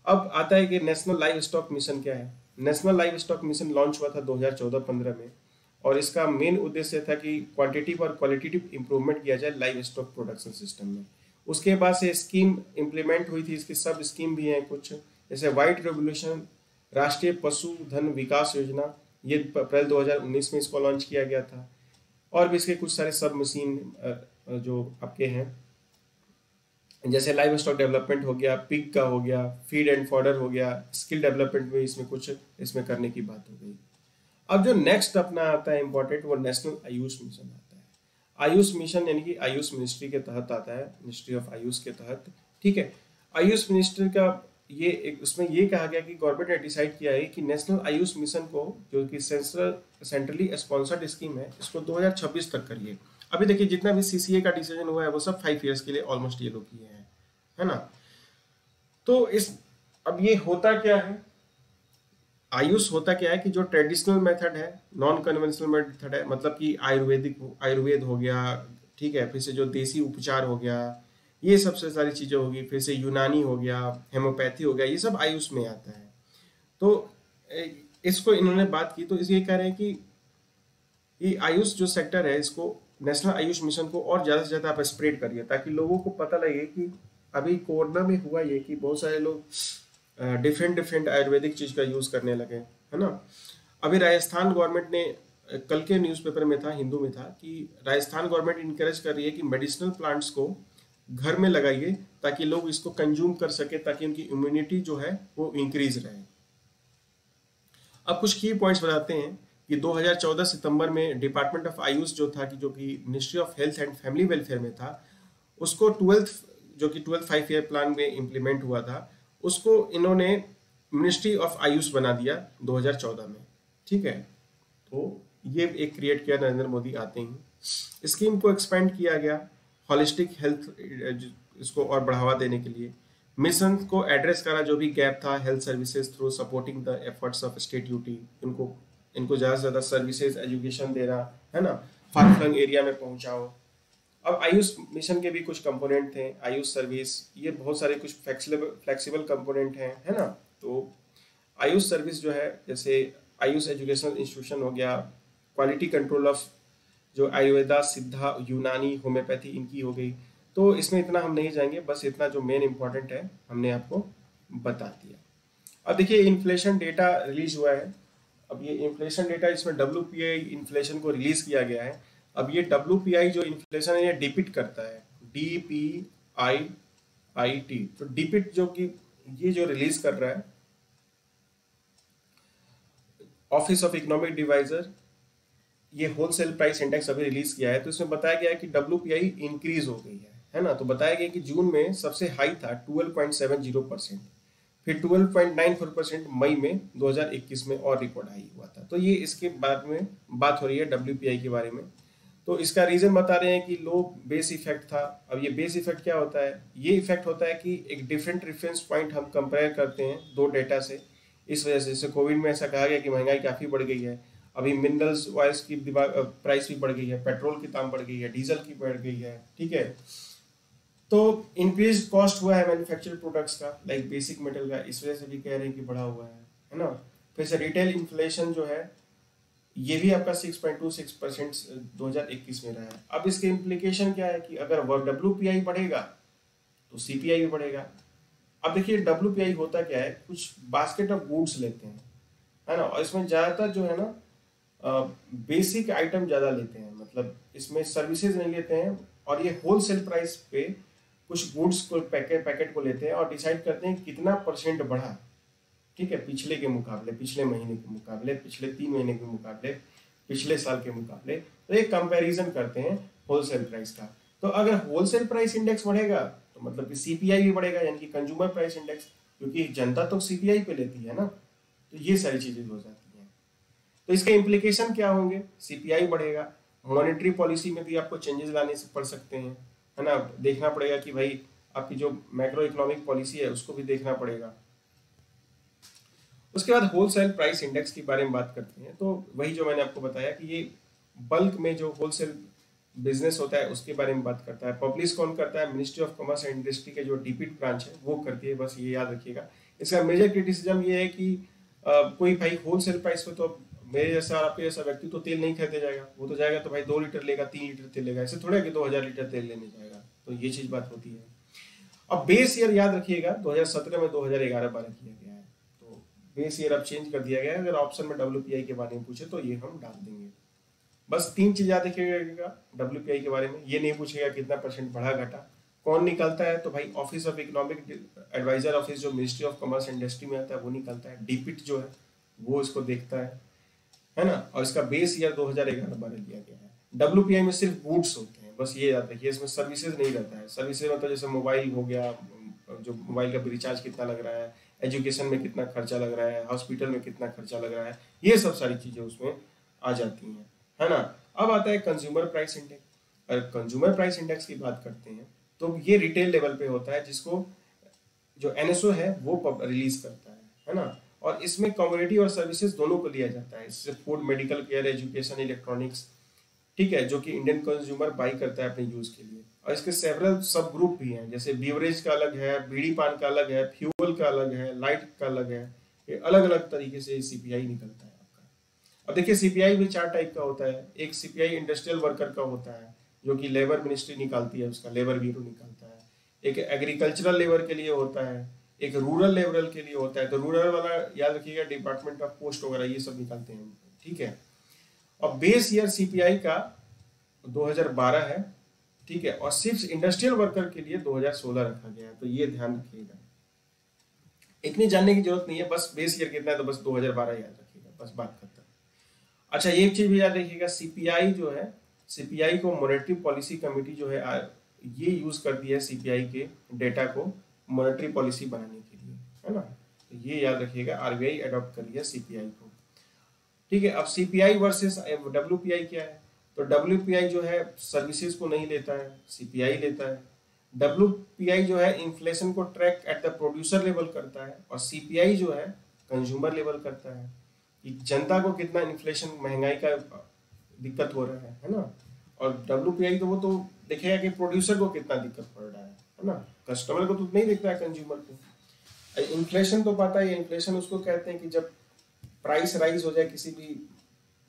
अब आता है कि नेशनल लाइव स्टॉक मिशन क्या है? National live stock mission launch हुआ था 2014-15 में। और इसका मेन उद्देश्य था कि क्वांटिटिव और क्वालिटेटिव इम्प्रूवमेंट किया जाए लाइव स्टॉक प्रोडक्शन सिस्टम में। उसके बाद से स्कीम इम्प्लीमेंट हुई थी, इसकी सब स्कीम भी हैं कुछ। जैसे वाइट रेवोल्यूशन राष्ट्रीय पशुधन विकास योजना, ये अप्रैल 2019 में इसको लॉन्च किया गया था। और भी इसके कुछ सारे सब मशीन जो आपके हैं। जैसे लाइव स्टॉक डेवलपमेंट हो गया पिग का हो गया फ़ीड एंड फॉर्डर हो गया स्किल डेवलपमेंट में इसमें कुछ, इसमें करने की बात हो गई। अब जो नेक्स्ट अपना आता है इंपॉर्टेंट वो नेशनल आयुष मिशन आता है। आयुष मिशन यानी कि आयुष मिनिस्ट्री के तहत आता है मिनिस्ट्री ऑफ़ आयुष के तहत, ठीक है? आयुष मिनिस्ट्री का ये एक, उसमें ये कहा गया कि गवर्नमेंट ने डिसाइड किया है कि नेशनल आयुष मिशन को, जो कि सेंट्रल सेंट्रली स्पॉन्सर्ड स्कीम है, इसको 2026 तक करिए। अभी देखिए, जितना भी सीसीए का डिसीज़न हुआ है, वो सब फाइव ईयर्स के लिए ऑलमोस्ट ये लोग किए हैं, है ना? तो इस, अब ये होता क्या है? आयुष होता क्या है कि जो ट्रेडिशनल मेथड है नॉन कन्वेंशनल मेथड है मतलब कि आयुर्वेदिक, आयुर्वेद हो गया, ठीक है, फिर से जो देसी उपचार हो गया, ये सबसे सारी चीज़ें होगी, फिर से यूनानी हो गया हेमोपैथी हो गया, ये सब आयुष में आता है। तो इसको इन्होंने बात की तो ये कह रहे हैं कि ये आयुष जो सेक्टर है, इसको नेशनल आयुष मिशन को और ज़्यादा से ज़्यादा आप स्प्रेड करिए, ताकि लोगों को पता लगे कि अभी कोरोना में हुआ ये कि बहुत सारे लोग डिफरेंट डिफरेंट आयुर्वेदिक चीज़ का यूज़ करने लगे, है ना? अभी राजस्थान गवर्नमेंट ने, कल के न्यूज़पेपर में था, हिंदू में था, कि राजस्थान गवर्नमेंट इनकरेज कर रही है कि मेडिसिनल प्लांट्स को घर में लगाइए, ताकि लोग इसको कंज्यूम कर सके, ताकि उनकी इम्यूनिटी जो है, वो इंक्रीज रहे। अब कुछ की पॉइंट्स बताते हैं, कि 2014 सितंबर में डिपार्टमेंट ऑफ़ आयुष जो था, कि जो कि ministry of health and family welfare में था, उसको ट्वेल्थ जो कि ट्वेल्थ फाइव ईयर प्लान में इम्प्लीमेंट हुआ था उसको इन्होंने मिनिस्ट्री ऑफ़ आयुष बना दिया 2014 में। ठीक है? तो ये एक क्रिएट किया, नरेंद्र मोदी आते ही। स्कीम को एक्सपेंड किया गया हॉलिस्टिक हेल्थ इसको और बढ़ावा देने के लिए। मिशन को एड्रेस करा जो भी गैप था health services through supporting the efforts of state UT इनको इनको ज़्यादा से ज़्यादा सर्विसेज़ एजुकेशन देना, है ना? फार फ्लंग एरिया में पहुंचाओ। अब आयुष मिशन के भी कुछ कंपोनेंट थे, आयुष सर्विस ये बहुत सारे कुछ फ्लेक्सिबल फ्लेक्सिबल कंपोनेंट हैं, है ना? तो आयुष सर्विस जो है, जैसे आयुष एजुकेशनल इंस्टीट्यूशन हो गया क्वालिटी कंट्रोल ऑफ़ जो आयुर्वेदा सिद्धा यूनानी होम्योपैथी इनकी हो गई। तो इसमें इतना हम नहीं जाएँगे, बस इतना जो मेन इंपॉर्टेंट है, हमने आपको बता दिया। अब देखिए इन्फ्लेशन डेटा रिलीज़ हुआ है। अब ये इन्फ्लेशन डेटा इसमें WPI इन्फ्लेशन को रिलीज़ किया गया है। अब ये WPI जो इन्फ्लेशन है, ये डिपिट करता है। D P I I T तो डिपिट जो कि ये जो रिलीज़ कर रहा है ऑफ़िस ऑफ़ इकोनॉमिक डिवाइजर ये होलसेल प्राइस इंडेक्स अभी रिलीज़ किया है। तो इसमें बताया गया है कि डब्ल्यू इंक्रीज हो गई है है ना? तो बताया गया कि जून में सबसे हाई था 12.70 परसेंट फिर 12.94 परसेंट मई में 2021 में और रिकॉर्ड हाई हुआ था। तो ये इसके बाद में बात हो रही है WPI के बारे में। तो इसका रीजन बता रहे हैं कि लो बेस इफ़ेक्ट था। अब ये बेस इफ़ेक्ट क्या होता है? ये इफ़ेक्ट होता है कि एक डिफरेंट रेफरेंस पॉइंट हम कंपेयर करते हैं दो डेटा से। इस वजह से, जैसे कोविड में ऐसा कहा गया कि महँगाई काफ़ी बढ़ गई है, अभी मिनरल्स ऑयल्स की प्राइस भी बढ़ गई है पेट्रोल की दाम बढ़ गई है डीजल की बढ़ गई है, ठीक है? तो इंक्रीज कॉस्ट हुआ है मैन्युफैक्चर प्रोडक्ट्स का लाइक बेसिक मेटल का, इस वजह से भी कह रहे हैं कि बढ़ा हुआ है है ना? फिर से रिटेल इन्फ्लेशन जो है ये भी आपका 6.26 परसेंट दो हज़ार इक्कीस में रहा है। अब इसके इम्प्लीकेशन क्या है कि अगर डब्ल्यू पी आई बढ़ेगा तो सी पी आई भी बढ़ेगा। अब देखिए डब्ल्यू पी आई होता क्या है, कुछ बास्केट ऑफ़ गुड्स लेते हैं, है ना? और इसमें ज़्यादातर जो है ना बेसिक आइटम ज़्यादा लेते हैं। मतलब इसमें सर्विसेज़ नहीं लेते हैं, और ये होलसेल प्राइस पे कुछ गुड्स को पैकेट पैकेट को लेते हैं और डिसाइड करते हैं कितना परसेंट बढ़ा। ठीक है, पिछले के मुकाबले, पिछले महीने के मुकाबले, पिछले तीन महीने के मुकाबले, पिछले साल के मुकाबले तो एक कंपैरिजन करते हैं होलसेल प्राइस का। तो अगर होलसेल प्राइस इंडेक्स बढ़ेगा तो मतलब कि सीपीआई भी बढ़ेगा, यानी कि कंज्यूमर प्राइस इंडेक्स क्योंकि जनता तो सीपीआई पे लेती है ना तो ये सारी चीज़ें हो जाती हैं। तो इसके इम्प्लीकेशन क्या होंगे? सीपीआई बढ़ेगा मॉनेटरी पॉलिसी में भी आपको चेंजेस लाने से पड़ सकते हैं, है ना? देखना पड़ेगा कि भाई आपकी जो मैक्रो इकोनॉमिक पॉलिसी है, उसको भी देखना पड़ेगा। उसके बाद होलसेल प्राइस इंडेक्स के बारे में बात करते हैं। तो वही जो मैंने आपको बताया कि ये बल्क में जो होलसेल बिज़नेस होता है उसके बारे में बात करता है। पब्लिश कौन करता है? Ministry of commerce and industry के जो डीपीट ब्रांच है वो करती है। बस ये याद रखिएगा। इसका मेजर क्रिटिसिज्म ये है कि आ, कोई भाई होलसेल प्राइस पे तो मेरे जैसा और आपके जैसा व्यक्ति तो तेल नहीं खरीदे जाएगा। वो तो जाएगा तो भाई दो लीटर लेगा तीन लीटर तेल लेगा। ऐसे थोड़ा कि दो हज़ार लीटर तेल लेने जाएगा। तो ये चीज़ बात होती है। अब बेस ईयर याद रखिएगा 2017 में 2011 बारह किया गया है। बेस ईयर अब चेंज कर दिया गया है। अगर ऑप्शन में डब्ल्यूपीआई के बारे में पूछे तो ये हम डाल देंगे। बस तीन चीज़ याद रखिएगा डब्ल्यू के बारे में। ये नहीं पूछेगा कितना परसेंट बढ़ा घटा। कौन निकलता है? तो भाई office of economic adviser office जो मिनिस्ट्री ऑफ़ कॉमर्स इंडस्ट्री में आता है, वो निकलता है। डीपिट जो है, वो इसको देखता है। है ना? और इसका बेस ईयर 2011 बारह लिया गया है। डब्ल्यू में सिर्फ़ गुड्स होते हैं। बस ये याद रखिए, इसमें सर्विसेज़ नहीं रहता है। सर्विसेज़ मतलब जैसे मोबाइल हो गया, जो मोबाइल का रिचार्ज कितना लग रहा है। एजुकेशन में कितना खर्चा लग रहा है, हॉस्पिटल में कितना खर्चा लग रहा है, ये सब सारी चीज़ें उसमें आ जाती हैं, है ना? अब आता है कंज्यूमर प्राइस इंडेक्स अगर कंज्यूमर प्राइस इंडेक्स की बात करते हैं तो ये रिटेल लेवल पे होता है जिसको जो एनएसओ है, वो रिलीज़ करता है है ना? और इसमें कम्युनिटी और सर्विसेज़ दोनों को लिया जाता है। इससे food medical care education electronics ठीक है, जो कि इंडियन कंज्यूमर बाई करता है अपने यूज़ के लिए। और इसके सेवरल सब ग्रुप भी हैं, जैसे बीवरेज का अलग है, बीड़ी पान का अलग है फ्यूल का अलग है लाइट का अलग है, ये अलग अलग तरीके से सीपीआई निकलता है आपका। अब देखिए सीपीआई भी चार टाइप का होता है। एक सीपीआई इंडस्ट्रियल वर्कर का होता है, जो कि लेबर मिनिस्ट्री निकालती है, उसका लेबर ब्यूरो निकालता है। एक एग्रीकल्चरल लेबर के लिए होता है, एक रूरल लेवल के लिए होता है। तो रूरल वाला याद रखिएगा डिपार्टमेंट ऑफ़ पोस्ट वगैरह, ये सब निकालते हैं। ठीक है? और बेस ईयर सीपीआई का 2012 है ठीक है? और सिर्फ़ इंडस्ट्रियल वर्कर के लिए 2016 रखा गया है तो ये ध्यान रखिएगा। इतनी जानने की ज़रूरत नहीं है, बस बेस ईयर कितना है तो बस 2012 याद रखिएगा, बस बात है अच्छा एक चीज़ भी याद रखिएगा सीपीआई जो है सीपीआई को मोनेटरी पॉलिसी कमेटी जो है ये यूज़ करती है सीपीआई के डेटा को मॉनेटरी पॉलिसी बनाने के लिए, है ना? तो ये याद रखिएगा आरबीआई अडॉप्ट कर लिया सीपीआई को। ठीक है, अब सीपीआई वर्सेस डब्ल्यूपीआई क्या है? तो डब्ल्यूपीआई जो है सर्विसेज़ को नहीं लेता है सीपीआई लेता है। डब्ल्यूपीआई जो है इन्फ्लेशन को track at the producer level करता है और सीपीआई जो है कंज्यूमर लेवल करता है। कि जनता को कितना इन्फ्लेशन महँगाई का दिक्कत हो रहा है है ना? और डब्ल्यूपीआई तो वो तो देखेगा कि प्रोड्यूसर को कितना दिक्कत पड़ रहा है है ना? कस्टमर को तो नहीं दिखता है कंज्यूमर को। इन्फ्लेशन तो पता है इन्फ्लेशन उसको कहते हैं कि जब प्राइस राइज हो जाए किसी भी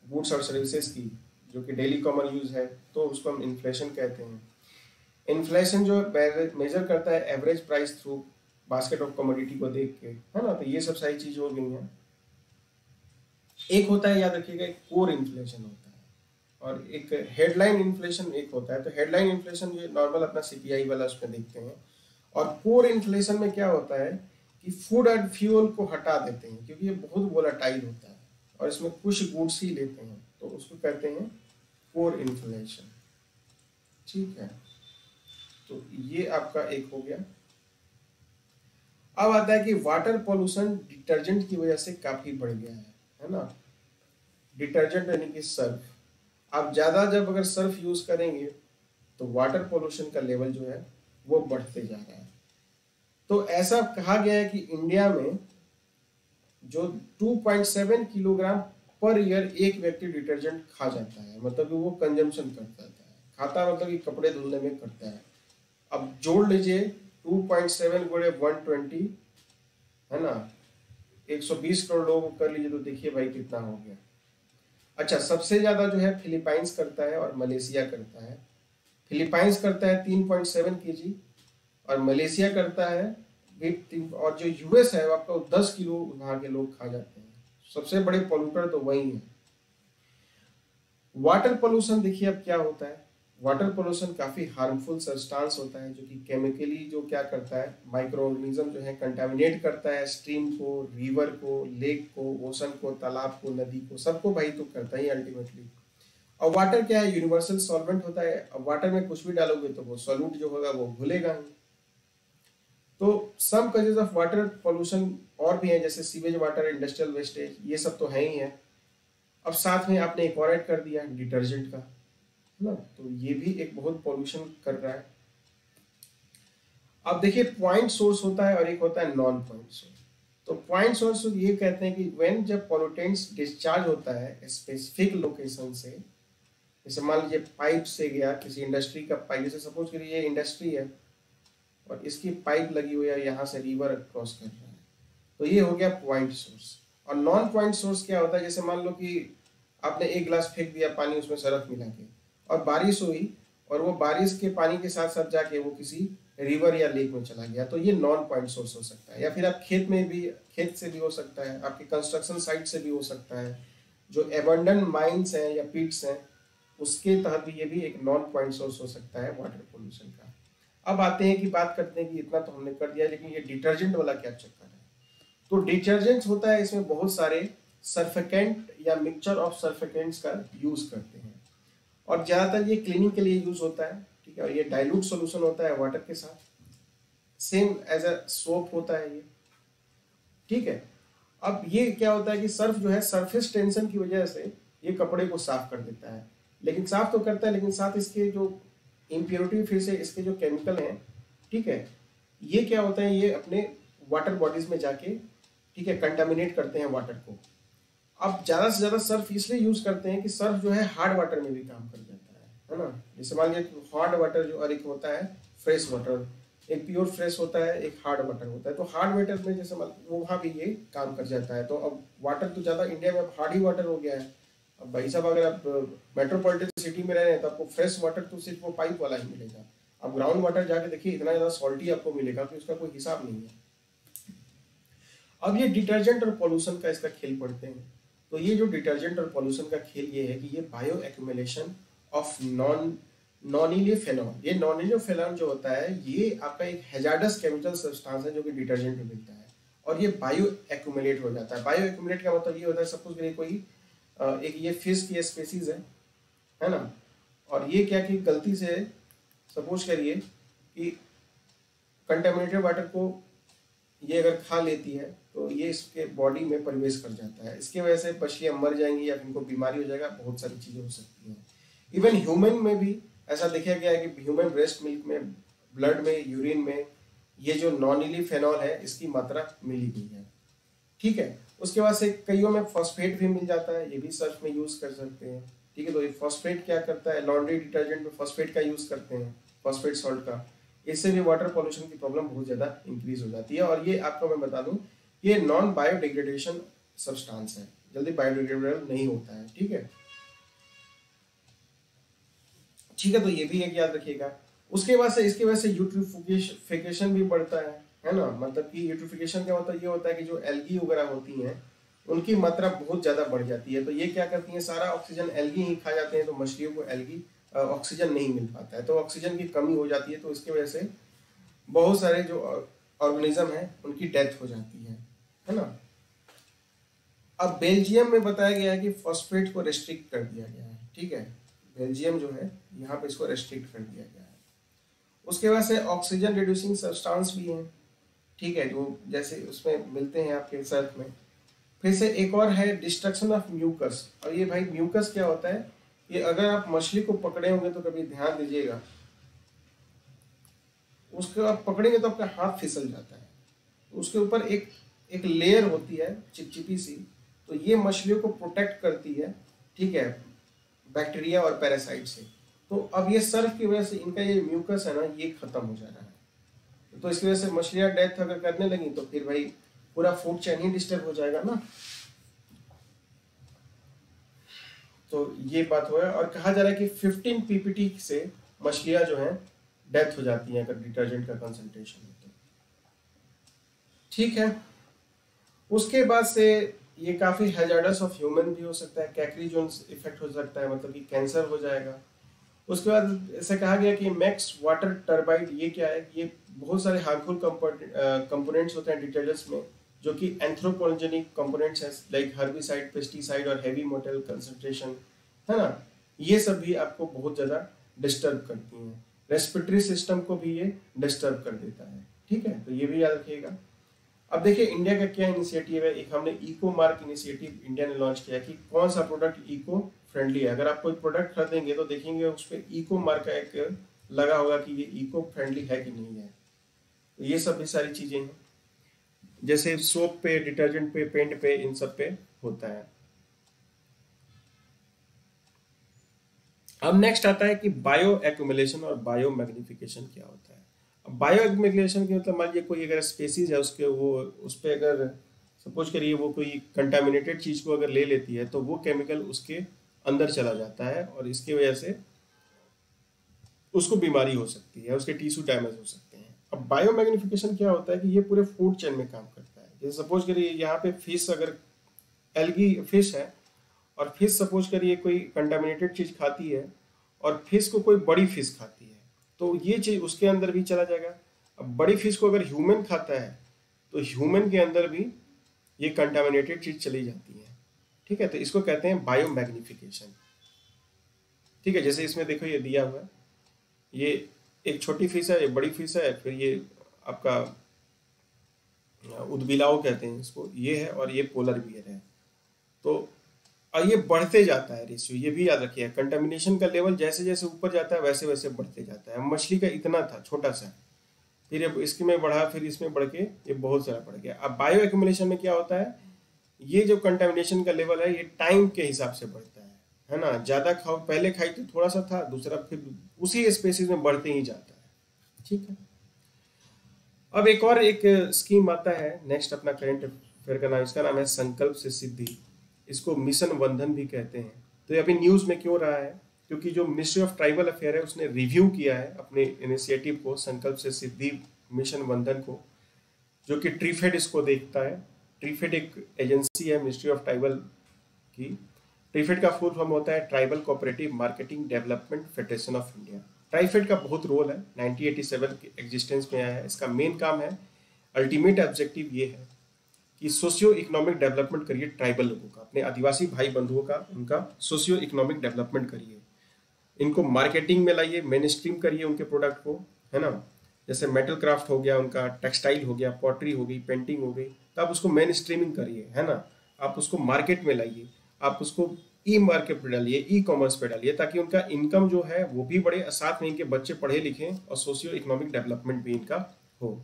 गुड्स और सर्विसेज़ की जो कि डेली कॉमन यूज़ है तो उसको हम इन्फ्लेशन कहते हैं। इन्फ्लेशन जो मेजर करता है average price through basket of commodity को देख के, है ना? तो ये सब सारी चीज़ हो गई हैं। एक होता है, याद रखिएगा, एक कोर इन्फ्लेशन होता है। और एक हेडलाइन इन्फ्लेशन एक होता है। तो हेडलाइन इन्फ्लेशन जो नॉर्मल अपना सीपीआई वाला उसमें देखते हैं। और कोर इन्फ्लेशन में क्या होता है कि फ़ूड एंड फ्यूल को हटा देते हैं, क्योंकि ये बहुत वोलाटाइल होता है। और इसमें कुछ गुड्स ही लेते हैं। तो उसको कहते हैं कोर इन्फ्लेशन ठीक है? तो ये आपका एक हो गया। अब आता है कि वाटर पॉल्यूशन डिटर्जेंट की वजह से काफ़ी बढ़ गया है है ना? डिटर्जेंट यानी कि सर्फ आप ज़्यादा जब अगर सर्फ यूज़ करेंगे तो वाटर पोल्यूशन का लेवल जो है, वो बढ़ते जा रहा है। तो ऐसा कहा गया है कि इंडिया में जो 2.7 किलोग्राम पर ईयर एक व्यक्ति डिटर्जेंट खा जाता है मतलब कि वो कंजम्पशन करता है। खाता मतलब कि कपड़े धुलने में करता है। अब जोड़ लीजिए 2.7 पॉइंट सेवन गुड़े 120 है ना? 120 करोड़ लोगों कर लीजिए तो देखिए भाई कितना हो गया। अच्छा सबसे ज़्यादा जो है फिलीपाइंस करता है और मलेशिया करता है। फिलीपाइंस करता है तीन पॉइंट और मलेशिया करता है और जो यूएस है आपका दस किलो वहाँ के लोग खा जाते हैं। सबसे बड़े पोल्यूटर तो वही है। वाटर पोल्यूशन देखिए अब क्या होता है। वाटर पोल्यूशन काफ़ी हार्मफुल सब्सटेंस होता है, जो कि केमिकली जो क्या करता है माइक्रो ऑर्गेनिज्म जो है कंटामिनेट करता है स्ट्रीम को रिवर को लेक को ओशन को, तालाब को, नदी को, सबको भाई तो करता ही अल्टीमेटली और वाटर क्या है? यूनिवर्सल सॉल्वेंट होता है। अब वाटर में कुछ भी डालोगे तो वो सॉल्यूट जो होगा वो घुलेगा। तो some causes of water pollution और भी है, जैसे सीवेज वाटर इंडस्ट्रियल वेस्टेज ये सब तो है ही है। अब साथ में आपने एक और ऐड कर दिया डिटर्जेंट का ना? तो ये भी एक बहुत पॉल्यूशन कर रहा है। अब देखिए पॉइंट सोर्स होता है और एक होता है नॉन पॉइंट सोर्स तो पॉइंट सोर्स ये कहते हैं कि व्हेन जब पॉल्यूटेंट्स डिस्चार्ज होता है स्पेसिफिक लोकेशन से, जैसे मान लीजिए पाइप से गया, किसी इंडस्ट्री का पाइप जैसे सपोज़ करिए ये इंडस्ट्री है, और इसकी पाइप लगी हुई है यहाँ से रिवर क्रॉस कर रहा है। तो ये हो गया पॉइंट सोर्स और नॉन पॉइंट सोर्स क्या होता है? जैसे मान लो कि आपने एक गिलास फेंक दिया, पानी उसमें सरफ मिला के। और बारिश हुई और वो बारिश के पानी के साथ साथ जाके वो किसी रिवर या लेक में चला गया तो ये नॉन पॉइंट सोर्स हो सकता है। या फिर आप खेत में भी, खेत से भी हो सकता है, आपके कंस्ट्रक्शन साइट से भी हो सकता है। जो एबंडन माइंस हैं या पिट्स हैं, उसके तहत ये भी एक नॉन पॉइंट सोर्स हो सकता है वाटर पोल्यूशन का। अब आते हैं कि बात करते हैं कि इतना तो हमने कर दिया, लेकिन ये डिटर्जेंट वाला क्या चक्कर तो डिटर्जेंट होता है, इसमें बहुत सारे सर्फिकेंट या मिक्सचर ऑफ़ सर्फेकेंट्स का यूज़ करते हैं। और ज़्यादातर ये क्लीनिंग के लिए यूज़ होता है, ठीक है? और ये डाइल्यूट सोल्यूशन होता है वाटर के साथ। सेम एज अ सोप होता है ये, ठीक है? अब ये क्या होता है कि सर्फ जो है सरफेस टेंशन की वजह से ये कपड़े को साफ़ कर देता है। लेकिन साफ़ तो करता है, लेकिन साथ इसके जो इम्प्योरिटी फिर से इसके जो केमिकल हैं, ठीक है? ये क्या होता है, ये अपने वाटर बॉडीज में जाके ठीक है कंटामिनेट करते हैं वाटर को। अब ज़्यादा से ज़्यादा सर्फ इसलिए यूज़ करते हैं कि सर्फ जो है हार्ड वाटर में भी काम कर जाता है है ना? जैसे मान लीजिए हार्ड वाटर जो और एक होता है फ्रेश वाटर एक प्योर फ्रेश होता है, एक हार्ड वाटर होता है। तो हार्ड वाटर में जैसे वो वहाँ भी ये काम कर जाता है। तो अब वाटर तो ज़्यादा इंडिया में अब हार्ड ही वाटर हो गया है। अब भाई साहब, अगर आप मेट्रोपॉलिटन सिटी में रह रहे हैं तो आपको फ्रेश वाटर तो सिर्फ़ वो पाइप वाला ही मिलेगा। अब ग्राउंड वाटर जाके देखिए, इतना ज़्यादा सॉल्टी आपको मिलेगा कि उसका कोई हिसाब नहीं है। अब ये डिटर्जेंट और पॉल्यूशन का इसका खेल पड़ते हैं। तो ये जो डिटर्जेंट और पॉल्यूशन का खेल ये है कि ये bio accumulation of non nonylphenol ये नॉनिलियो फेनॉल जो होता है, ये आपका एक हेजार्डस केमिकल सब्सटेंस है जो कि डिटर्जेंट में मिलता है। और ये बायो एक्यूमुलेट हो जाता है। बायो एक्यूमुलेट का मतलब ये होता है सपोज़ करिए कोई एक ये फ़िश की स्पेसीज है है ना? और ये क्या कि गलती से सपोज़ करिए कि कंटेमिनेटेड वाटर को ये अगर खा लेती है तो ये इसके बॉडी में प्रवेश कर जाता है। इसकी वजह से मछलियाँ मर जाएँगी या इनको बीमारी हो जाएगा, बहुत सारी चीज़ें हो सकती हैं। इवन ह्यूमन में भी ऐसा देखा गया है कि ह्यूमन ब्रेस्ट मिल्क में ब्लड में यूरिन में, ये जो नॉनिली फेनॉल है, इसकी मात्रा मिली गई है। ठीक है? उसके बाद से कईयों में फॉस्फेट भी मिल जाता है, ये भी सर्फ में यूज़ कर सकते हैं। ठीक है? तो ये फॉस्फेट क्या करता है? लॉन्ड्री डिटर्जेंट में फॉस्फेट का यूज़ करते हैं फॉस्फेट सॉल्ट का। इससे भी वाटर पॉल्यूशन की प्रॉब्लम बहुत ज़्यादा इंक्रीज हो जाती है। और ये आपको मैं बता दूँ ये नॉन बायोडिग्रेडेशन सब्सटेंस है। जल्दी बायोडिग्रेडेबल नहीं होता है, ठीक है? ठीक है तो ये भी एक याद रखिएगा। उसके बाद से, इसकी वजह से यूट्रिफिकेशन भी बढ़ता है है ना? मतलब कि यूट्रिफिकेशन का मतलब ये होता है कि जो एलगी वगैरह होती हैं, उनकी मात्रा बहुत ज़्यादा बढ़ जाती है। तो ये क्या करती है, सारा ऑक्सीजन एलगी ही खा जाते हैं तो मछलियों को एलगी ऑक्सीजन नहीं मिल पाता है। तो ऑक्सीजन की कमी हो जाती है तो इसकी वजह से बहुत सारे जो ऑर्गेनिज्म है, उनकी डेथ हो जाती है। है ना? अब बेल्जियम में बताया गया है कि फॉस्फेट को रेस्ट्रिक्ट कर दिया गया है, ठीक है? बेल्जियम जो है, यहाँ पे इसको रेस्ट्रिक्ट कर दिया गया है। उसके बाद से ऑक्सीजन रिड्यूसिंग सब्सटेंस भी हैं, ठीक है? जो जैसे उसमें मिलते हैं आपके सर्फ में। फिर से एक और है डिस्ट्रक्शन ऑफ़ म्यूकस और ये भाई म्यूकस क्या होता है? ये अगर आप मछली को पकड़े होंगे तो कभी ध्यान दीजिएगा। उसको आप पकड़ेंगे तो आपका हाथ फिसल जाता है। उसके ऊपर एक एक लेयर होती है, चिपचिपी सी तो ये मछलियों को प्रोटेक्ट करती है, ठीक है बैक्टीरिया और पैरासाइट से। तो अब ये सर्फ की वजह से इनका ये म्यूकस है ना, ये खत्म हो जा रहा है। तो इसकी वजह से मछलियाँ डेथ अगर करने लगी तो फिर भाई पूरा फ़ूड चैन ही डिस्टर्ब हो जाएगा ना। तो ये बात हुआ है, और कहा जा रहा है कि 15 पीपीटी से मछलियाँ जो हैं डेथ हो जाती हैं अगर डिटर्जेंट का कंसंट्रेशन हो तो। ठीक है उसके बाद से ये काफ़ी हेजार्डस ऑफ़ ह्यूमन भी हो सकता है कैकरी जोन्स इफ़ेक्ट हो सकता है मतलब कि कैंसर हो जाएगा। उसके बाद ऐसे कहा गया कि मैक्स वाटर टर्बाइड ये क्या है? ये बहुत सारे हार्मफुल कंपोनेंट्स होते हैं डिटर्जेंट्स में, जो कि एंथ्रोपोजेनिक कंपोनेंट्स हैं लाइक हर्बिसाइड पेस्टिसाइड और हेवी मोटल कंसंट्रेशन है ना? ये सब भी आपको बहुत ज़्यादा डिस्टर्ब करती हैं। रेस्पिरेटरी सिस्टम को भी ये डिस्टर्ब कर देता है, ठीक है? तो ये भी याद रखिएगा। अब देखिए इंडिया का क्या इनिशिएटिव है? एक हमने इको मार्क इनिशिएटिव इंडिया ने लॉन्च किया कि कौन सा प्रोडक्ट इको फ्रेंडली है? अगर आप कोई प्रोडक्ट खरीदेंगे तो देखेंगे उस पर इको मार्क का एक लगा होगा कि ये इको फ्रेंडली है कि नहीं है। तो ये सब भी सारी चीज़ें हैं। जैसे सोप पे डिटर्जेंट पे पेंट पे, इन सब पे होता है। अब नेक्स्ट आता है कि बायो एक्यूमुलेशन और बायो मैग्निफिकेशन क्या होता है। बायो एक्यूमुलेशन की मतलब मान लीजिए कोई अगर स्पेसीज है उसके, वो, उस पर अगर सपोज़ करिए वो कोई कंटामिनेटेड चीज़ को अगर ले लेती है तो वो केमिकल उसके अंदर चला जाता है और इसकी वजह से उसको बीमारी हो सकती है, उसके टिश्यू डैमेज हो सकते हैं। अब बायो मैग्निफिकेशन क्या होता है कि ये पूरे फ़ूड चेन में काम करता है। जैसे सपोज़ करिए यहाँ पे फ़िश अगर एलगी फ़िश है, और फ़िश सपोज़ करिए कोई कंटामिनेटेड चीज़ खाती है, और फ़िश को कोई बड़ी फ़िश खाती है तो ये चीज़ उसके अंदर भी चला जाएगा। अब बड़ी फ़िश को अगर ह्यूमन खाता है तो ह्यूमन के अंदर भी ये कंटामिनेटेड चीज़ चली जाती है। ठीक है तो इसको कहते हैं बायो मैग्निफिकेशन ठीक है, जैसे इसमें देखो ये दिया हुआ है। ये एक छोटी फ़िश है, एक बड़ी फ़िश है, फिर ये आपका उदबिलाओ कहते हैं इसको। ये है और ये पोलर बियर है। तो और ये बढ़ते जाता है रेशियो ये भी याद रखिए कंटेमिनेशन का लेवल जैसे जैसे ऊपर जाता है, वैसे वैसे बढ़ते जाता है। मछली का इतना था, छोटा सा। फिर इसके में बढ़ा, फिर इसमें बढ़ के ये बहुत सारा बढ़ गया। अब बायो एक्यूमुलेशन में क्या होता है? ये जो कंटेमिनेशन का लेवल है, ये टाइम के हिसाब से बढ़ता है है ना? ज़्यादा खाओ, पहले खाई तो थोड़ा सा था, दूसरा फिर उसी स्पेसिस में बढ़ते ही जाता है। ठीक है? अब एक और एक स्कीम आता है। नेक्स्ट अपना करंट अफेयर का नाम इसका नाम है संकल्प से सिद्धि। इसको मिशन बंधन भी कहते हैं। तो अभी न्यूज़ में क्यों रहा है? क्योंकि जो मिनिस्ट्री ऑफ़ ट्राइबल अफेयर है, उसने रिव्यू किया है अपने इनिशिएटिव को, संकल्प से सिद्धि मिशन बंधन को, जो कि ट्रीफेड इसको देखता है। ट्रीफेड एक एजेंसी है मिनिस्ट्री ऑफ़ ट्राइबल की। ट्रीफेड का फुल फॉर्म होता है tribal cooperative marketing development federation of India TRIFED का बहुत रोल है। 1987 के एग्जिस्टेंस में आया है। इसका मेन काम है। अल्टीमेट ऑब्जेक्टिव ये है। कि सोशियो इकोनॉमिक डेवलपमेंट करिए ट्राइबल लोगों का, अपने आदिवासी भाई बंधुओं का, उनका सोशियो इकोनॉमिक डेवलपमेंट करिए। इनको मार्केटिंग में लाइए मेन स्ट्रीम करिए उनके प्रोडक्ट को, है ना? जैसे मेटल क्राफ्ट हो गया उनका टेक्सटाइल हो गया पॉटरी हो गई पेंटिंग हो गई तो आप उसको मेन स्ट्रीमिंग करिए, है ना? आप उसको मार्केट में लाइए, आप उसको ई मार्केट पर डालिए ई कॉमर्स पर डालिए, ताकि उनका इनकम जो है वो भी बड़े साथ में इनके बच्चे पढ़े लिखें और सोशियो इकोनॉमिक डेवलपमेंट भी इनका हो।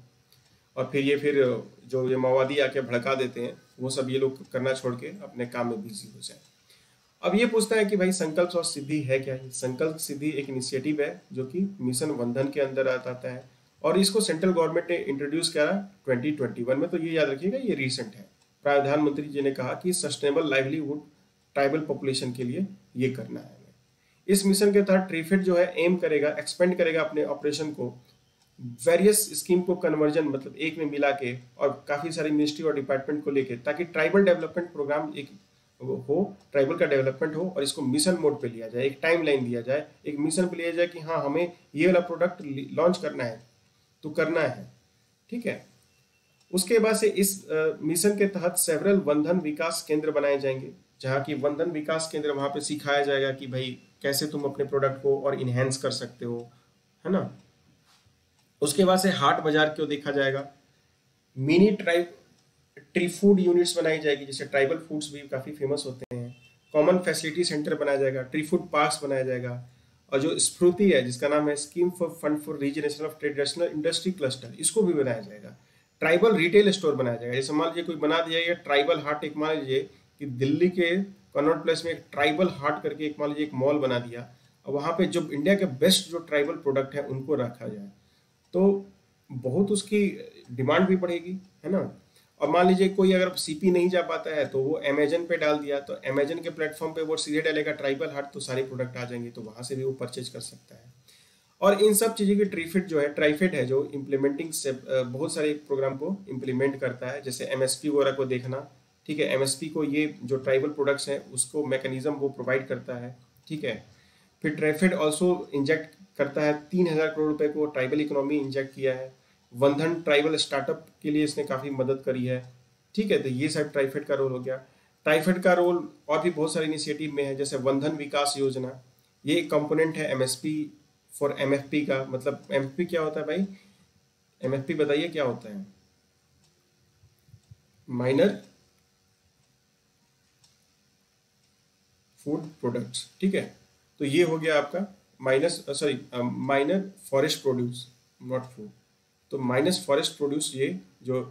और फिर ये फिर, जो ये माओवादी आके भड़का देते हैं, वो सब ये लोग करना छोड़ के अपने काम में बिज़ी हो जाए। अब ये पूछता है कि भाई संकल्प और सिद्धि है क्या? है संकल्प, सिद्धि एक इनिशिएटिव है, जो कि मिशन बंधन के अंदर आता है। और इसको सेंट्रल गवर्नमेंट ने इंट्रोड्यूस किया 2021 में तो ये याद रखिएगा, ये रिसेंट है। प्रधानमंत्री जी ने कहा कि सस्टेनेबल लाइवलीहुड ट्राइबल पॉपुलेशन के लिए ये करना है। इस मिशन के तहत ट्रीफेड जो है एम करेगा एक्सपेंड करेगा अपने ऑपरेशन को। वेरियस स्कीम को कन्वर्जन मतलब एक में मिला के और काफ़ी सारी मिनिस्ट्री और डिपार्टमेंट को लेके, ताकि ट्राइबल डेवलपमेंट प्रोग्राम एक हो ट्राइबल का डेवलपमेंट हो और इसको मिशन मोड पे लिया जाए, एक टाइम लाइन दिया जाए, एक मिशन पे लिया जाए कि हाँ हमें ये वाला प्रोडक्ट लॉन्च करना है तो करना है, ठीक है? उसके बाद से इस मिशन के तहत सेवरल वंधन विकास केंद्र बनाए जाएँगे, जहाँ की वंधन विकास केंद्र वहाँ पे सिखाया जाएगा कि भाई कैसे तुम अपने प्रोडक्ट को और इनहेंस कर सकते हो, है ना? उसके बाद से हाट बाज़ार क्यों देखा जाएगा? Mini tribe tree food units बनाई जाएगी, जैसे ट्राइबल फूड्स भी काफ़ी फ़ेमस होते हैं। कॉमन फैसिलिटी सेंटर बनाया जाएगा ट्री फ़ूड पार्क बनाया जाएगा। और जो स्फ्रूति है, जिसका नाम है scheme for fund for regeneration of traditional industry cluster इसको भी बनाया जाएगा। ट्राइबल रिटेल स्टोर बनाया जाएगा। जैसे मान लीजिए, कोई बना दिया या ट्राइबल हाट एक मान लीजिए कि दिल्ली के कनॉट प्लेस में एक ट्राइबल हाट करके एक मान लीजिए एक मॉल बना दिया, और वहाँ पे जो इंडिया के बेस्ट जो ट्राइबल प्रोडक्ट है, उनको रखा जाए। तो बहुत उसकी डिमांड भी बढ़ेगी, है ना? और मान लीजिए कोई अगर सीपी नहीं जा पाता है तो वो अमेजन पे डाल दिया तो अमेजन के प्लेटफॉर्म पे वो सीधे डालेगा ट्राइबल हार्ट तो सारे प्रोडक्ट आ जाएँगे तो वहाँ से भी वो परचेज कर सकता है। और इन सब चीज़ों की ट्रीफिट जो है ट्राइफिट है जो इम्प्लीमेंटिंग से बहुत सारे प्रोग्राम को इम्प्लीमेंट करता है, जैसे एमएसपी वगैरह को देखना, ठीक है? एमएसपी को ये जो ट्राइबल प्रोडक्ट्स हैं, उसको मैकेनिज्म वो प्रोवाइड करता है, ठीक है? फिर ट्राइफिड ऑल्सो इंजेक्ट करता है। तीन हज़ार करोड़ रुपए को ट्राइबल इकोनॉमी इंजेक्ट किया है। वंधन ट्राइबल स्टार्टअप के लिए इसने काफ़ी मदद करी है। ठीक है तो ये सब ट्राइफेड का रोल हो गया। ट्राइफेड का रोल और भी बहुत सारे इनिशिएटिव में है, जैसे वंधन विकास योजना। ये एक कंपोनेंट है एमएसपी फॉर एमएफपी का। मतलब एमएफपी क्या होता है भाई? एमएफपी बताइए क्या होता है? माइनर फ़ूड प्रोडक्ट्स ठीक है तो ये हो गया आपका। Minus sorry minor forest produce not food तो माइनस फॉरेस्ट प्रोड्यूस ये जो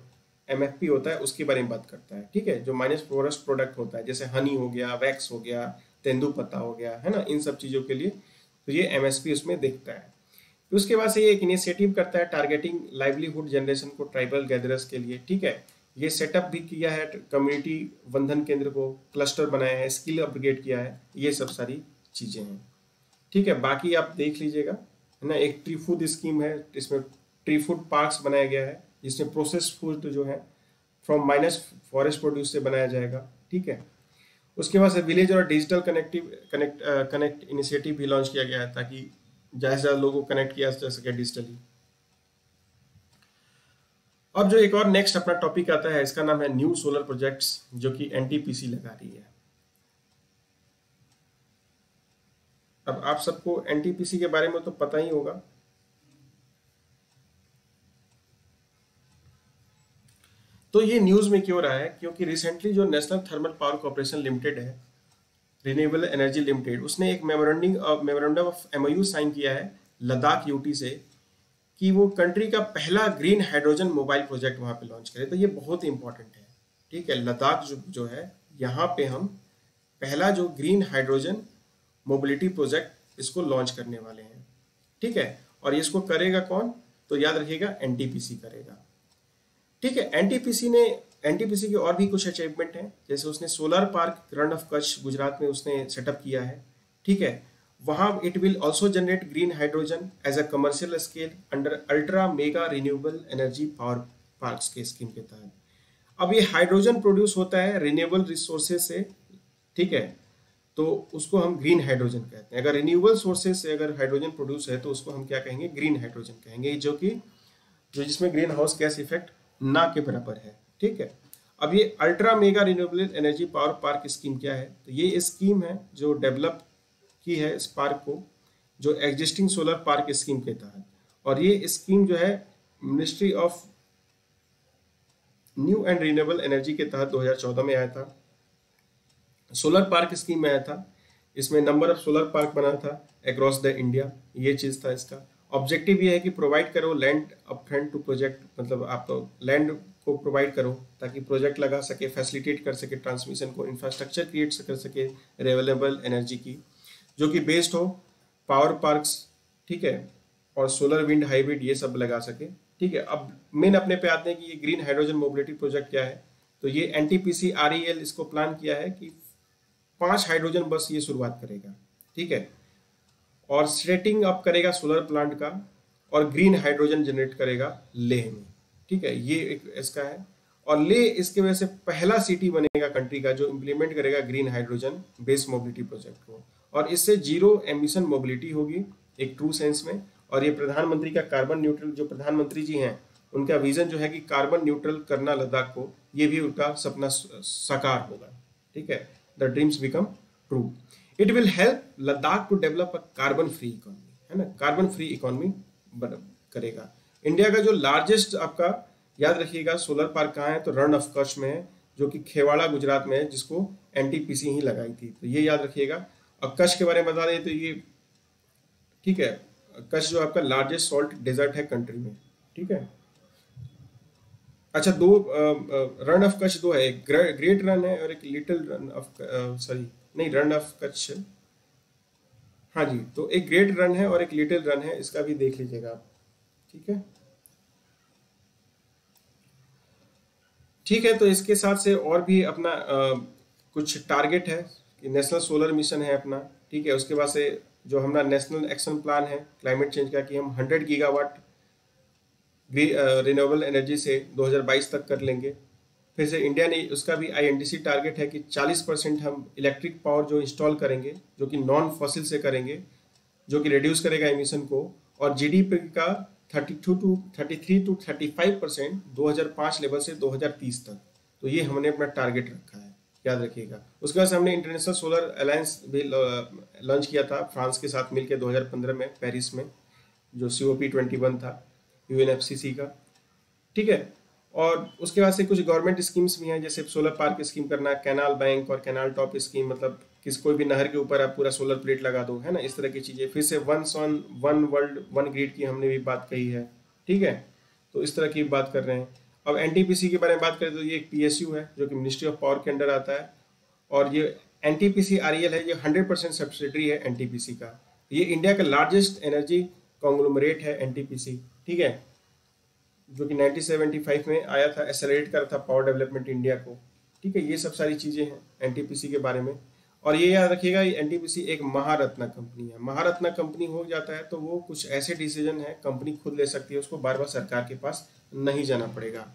एमएफपी होता है, उसके बारे में बात करता है, ठीक है? जो माइनस फॉरेस्ट प्रोडक्ट होता है, जैसे हनी हो गया वैक्स हो गया, तेंदु पत्ता हो गया, है ना? इन सब चीज़ों के लिए तो ये एमएसपी उसमें देखता है। फिर उसके बाद से ये एक इनिशिएटिव करता है टारगेटिंग लाइवलीहुड जनरेशन को ट्राइबल गैदरर्स के लिए, ठीक है? ये सेटअप भी किया है कम्युनिटी बंधन केंद्र को क्लस्टर बनाया है स्किल अपग्रेड किया है, ये सब सारी चीज़ें हैं। ठीक है, बाकी आप देख लीजिएगा, है ना, एक ट्री फ़ूड स्कीम है, इसमें ट्री फ़ूड पार्क्स बनाया गया है, जिसमें प्रोसेस फ़ूड जो है फ्रॉम माइनस फॉरेस्ट प्रोड्यूस से बनाया जाएगा, ठीक है। उसके बाद विलेज और digital connective connect connect initiative भी लॉन्च किया गया है, ताकि ज़्यादा से ज़्यादा लोगों को कनेक्ट किया जा सके डिजिटली अब जो एक और नेक्स्ट अपना टॉपिक आता है, इसका नाम है न्यू सोलर प्रोजेक्ट्स जो कि एनटीपीसी लगा रही है। अब आप सबको एनटीपीसी के बारे में तो पता ही होगा। तो ये न्यूज़ में क्यों रहा है? क्योंकि रिसेंटली जो national thermal power corporation limited है रिन्यूएबल एनर्जी लिमिटेड उसने एक memorandum memorandum of MOU sign किया है लद्दाख यूटी से, कि वो कंट्री का पहला ग्रीन हाइड्रोजन मोबाइल प्रोजेक्ट वहाँ पे लॉन्च करे। तो ये बहुत इंपॉर्टेंट है। ठीक है, लद्दाख जो जो है, यहाँ पे हम पहला जो ग्रीन हाइड्रोजन मोबिलिटी प्रोजेक्ट इसको लॉन्च करने वाले हैं। ठीक है? और इसको करेगा कौन? तो याद रखिएगा एनटीपीसी करेगा। ठीक है? एनटीपीसी ने एनटीपीसी के और भी कुछ अचीवमेंट हैं। जैसे उसने solar park run of Kutch Gujarat में उसने सेटअप किया है। ठीक है? वहाँ it will also generate green hydrogen as a commercial scale under ultra mega renewable energy power park के स्कीम के तहत। अब ये हाइड्रोजन प्रोड्यूस होता है रिन्यूएबल रिसोर्सेज से। ठीक है? तो उसको हम ग्रीन हाइड्रोजन कहते हैं। अगर रिन्यूएबल सोर्सेज से अगर हाइड्रोजन प्रोड्यूस है तो उसको हम क्या कहेंगे? ग्रीन हाइड्रोजन कहेंगे, जो कि, जो जिसमें ग्रीन हाउस गैस इफ़ेक्ट ना के बराबर है। ठीक है? अब ये ultra mega renewable energy power park scheme क्या है? तो ये स्कीम है जो डेवलप की है इस पार्क को, जो एग्जिस्टिंग सोलर पार्क स्कीम के तहत। और ये स्कीम जो है ministry of new and renewable energy के तहत 2014 में आया था। सोलर पार्क स्कीम में आया था। इसमें नंबर ऑफ़ सोलर पार्क बना था अक्रॉस द इंडिया ये चीज़ था इसका। ऑब्जेक्टिव ये है कि प्रोवाइड करो land up front to project मतलब आप तो लैंड को प्रोवाइड करो ताकि प्रोजेक्ट लगा सके फैसिलिटेट कर सके ट्रांसमिशन को इंफ्रास्ट्रक्चर क्रिएट कर सके रेवेलेबल एनर्जी की, जो कि बेस्ड हो पावर पार्क्स ठीक है, और सोलर विंड हाइब्रिड ये सब लगा सके, ठीक है। अब मेन अपने पे आते हैं कि ये ग्रीन हाइड्रोजन मोबिलिटी प्रोजेक्ट क्या है। तो ये एन टी एल इसको प्लान किया है कि पाँच हाइड्रोजन बस ये शुरुआत करेगा, ठीक है? और सेटिंग अप करेगा सोलर प्लांट का और ग्रीन हाइड्रोजन जनरेट करेगा लेह में, ठीक है? ये एक इसका है। और ले इसके वजह से पहला सिटी बनेगा कंट्री का जो इम्प्लीमेंट करेगा green hydrogen based mobility project को। और इससे ज़ीरो एमिशन मोबिलिटी होगी एक ट्रू सेंस में। और ये प्रधानमंत्री का कार्बन न्यूट्रल जो प्रधानमंत्री जी हैं, उनका विजन जो है कि कार्बन न्यूट्रल करना लद्दाख को, ये भी उनका सपना साकार होगा, ठीक है? The dreams become true it will help Ladakh to develop a carbon free economy है ना? कार्बन फ्री इकोनॉमी करेगा। इंडिया का जो लार्जेस्ट आपका, याद रखिएगा सोलर पार्क कहाँ है? तो रण ऑफ़ कच्छ में है, जो कि खेवाड़ा गुजरात में है, जिसको एनटीपीसी ही लगाई थी। तो ये याद रखिएगा। और कच्छ के बारे में बता दें तो ये, ठीक है कच्छ जो आपका लार्जेस्ट सॉल्ट डेजर्ट है कंट्री में, ठीक है? अच्छा दो रन ऑफ़ कच्छ दो है। एक ग्रेट रन है और एक लिटिल रन ऑफ़ सॉरी नहीं रन ऑफ़ कच्छ। हाँ जी तो एक ग्रेट रन है और एक लिटिल रन है इसका भी देख लीजिएगा आप ठीक है? ठीक है तो इसके साथ से और भी अपना आ, कुछ टारगेट है कि नेशनल सोलर मिशन है अपना ठीक है? उसके बाद से जो हमारा नेशनल एक्शन प्लान है क्लाइमेट चेंज का कि हम 100 गीगावाट रिन्यूएबल एनर्जी से 2022 तक कर लेंगे। फिर से इंडिया ने उसका भी आईएनडीसी टारगेट है कि 40 परसेंट हम इलेक्ट्रिक पावर जो इंस्टॉल करेंगे, जो कि नॉन फॉसिल से करेंगे, जो कि रिड्यूस करेगा एमिशन को, और जीडीपी का 32 टू 33 टू 35 परसेंट दो हज़ार पाँच लेवल से 2030 तक। तो ये हमने अपना टारगेट रखा है, याद रखिएगा। उसके बाद हमने इंटरनेशनल सोलर अलायंस भी लॉन्च किया था, फ्रांस के साथ मिलकर 2015 में पेरिस में, जो C O P twenty one था। यूएनएफसीसी का। ठीक है? और उसके बाद से कुछ गवर्नमेंट स्कीम्स भी हैं, जैसे सोलर पार्क स्कीम करना कैनाल बैंक और कैनाल टॉप स्कीम मतलब किस कोई भी नहर के ऊपर आप पूरा सोलर प्लेट लगा दो, है ना? इस तरह की चीज़ें। फिर से one sun one world one grid की हमने भी बात कही है। ठीक है? तो इस तरह की बात कर रहे हैं। अब एनटीपीसी के बारे में बात करें तो ये एक पीएसयू है, जो कि मिनिस्ट्री ऑफ़ पावर के अंडर आता है। और ये एन टी है, ये हंड्रेड परसेंट सब्सिडरी है एनटीपीसी का। ये इंडिया का लार्जेस्ट एनर्जी कॉन्ग्लोमरेट है एनटीपीसी ठीक है? जो कि 1975 में आया था एसेलरेट कर था पावर डेवलपमेंट इंडिया को। ठीक है, ये सब सारी चीज़ें हैं एनटीपीसी के बारे में। और ये याद रखिएगा एनटीपीसी एक महारत्ना कंपनी है। महारत्ना कंपनी हो जाता है तो वो कुछ ऐसे डिसीज़न है कंपनी खुद ले सकती है, उसको बार बार सरकार के पास नहीं जाना पड़ेगा।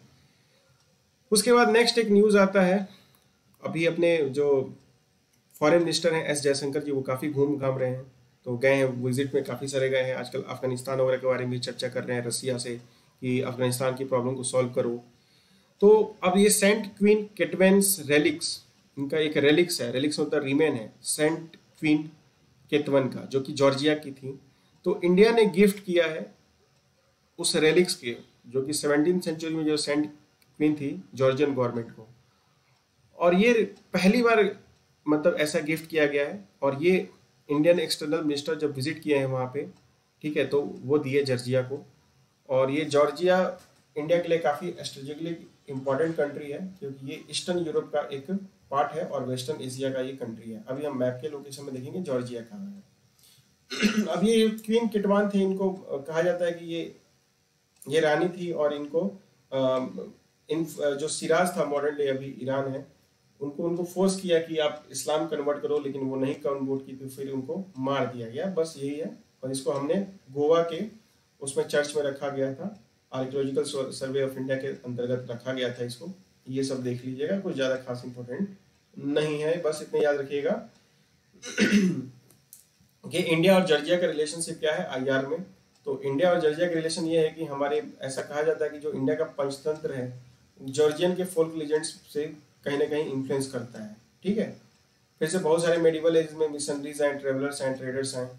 उसके बाद नेक्स्ट एक न्यूज़ आता है। अभी अपने जो फॉरेन मिनिस्टर हैं एस जयशंकर जी, वो काफ़ी घूम घाम रहे हैं। तो गए हैं विज़िट में काफ़ी सारे गए हैं। आजकल अफ़गानिस्तान वगैरह के बारे में चर्चा कर रहे हैं, रसिया से, कि अफ़गानिस्तान की प्रॉब्लम को सॉल्व करो। तो अब ये सेंट क्वीन केटवेंस रेलिक्स इनका एक रेलिक्स है। रेलिक्स मतलब रिमेन है सेंट क्वीन केतवन का, जो कि जॉर्जिया की थी। तो इंडिया ने गिफ्ट किया है उस रेलिक्स के, जो कि सेवनटीन सेंचुरी में जो सेंट क्वीन थी जॉर्जियन गवर्नमेंट को। और ये पहली बार मतलब ऐसा गिफ्ट किया गया है। और ये इंडियन एक्सटर्नल मिनिस्टर जब विज़िट किए हैं वहाँ पे ठीक है तो वो दिए जॉर्जिया को। और ये जॉर्जिया इंडिया के लिए काफ़ी स्ट्रेटेजिकली इंपॉर्टेंट कंट्री है क्योंकि ये ईस्टर्न यूरोप का एक पार्ट है और वेस्टर्न एशिया का ये कंट्री है। अभी हम मैप के लोकेशन में देखेंगे जॉर्जिया कहाँ है। अब ये क्वीन किटवान थे इनको कहा जाता है कि ये ये रानी थी और इनको आ, इन जो सिराज था मॉडर्न डे अभी ईरान है उनको उनको फोर्स किया कि आप इस्लाम कन्वर्ट करो, लेकिन वो नहीं कन्वर्ट की तो फिर उनको मार दिया गया। बस यही है। और इसको हमने गोवा के, उसमें चर्च में रखा गया था। आर्कियोलॉजिकल सर्वे ऑफ़ इंडिया के अंतर्गत रखा गया था इसको। ये सब देख लीजिएगा, कोई ज़्यादा खास इंपॉर्टेंट नहीं है। बस इतने याद रखिएगा कि इंडिया और जर्जिया का रिलेशनशिप क्या है आईआर में? तो इंडिया और जर्जिया का रिलेशन ये है कि हमारे, ऐसा कहा जाता है कि जो इंडिया का पंचतंत्र है जॉर्जियन के फोल्क लीजेंड्स से कहीं ना कहीं इन्फ्लुएंस करता है, ठीक है? फिर से बहुत सारे मेडिवल एज में मिशनरीज हैं ट्रेवलर्स हैं ट्रेडर्स हैं।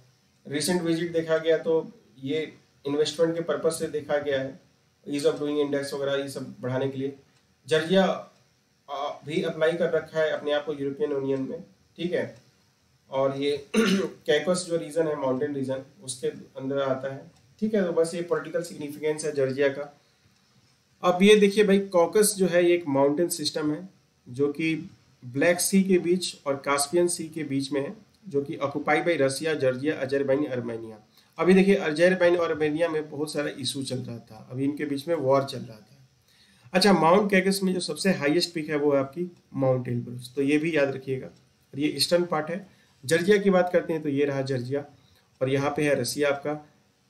रिसेंट विज़िट देखा गया तो ये इन्वेस्टमेंट के पर्पज से देखा गया है ईज ऑफ़ डूइंग इंडेक्स वगैरह ये सब बढ़ाने के लिए। जर्जिया भी अप्लाई कर रखा है अपने आप को यूरोपियन यूनियन में, ठीक है? और ये कैकस जो रीजन है माउंटेन रीजन उसके अंदर आता है, ठीक है? तो बस ये पॉलिटिकल सिग्निफिकेंस है जर्जिया का। अब ये देखिए भाई कॉकस जो है, ये एक माउंटेन सिस्टम है। जो कि ब्लैक सी के बीच और कास्पियन सी के बीच में है, जो कि occupy by Russia Georgia Azerbaijan Armenia अभी देखिए अजरबैन और अर्मेनिया में बहुत सारा इशू चल रहा था। अभी इनके बीच में वॉर चल रहा था। अच्छा माउंट कैगस में जो सबसे हाईएस्ट पिक है वो है आपकी माउंट एलब्रुस तो ये भी याद रखिएगा। और ये ईस्टर्न पार्ट है। जर्जिया की बात करते हैं तो ये रहा जर्जिया और यहाँ पे है रसिया आपका।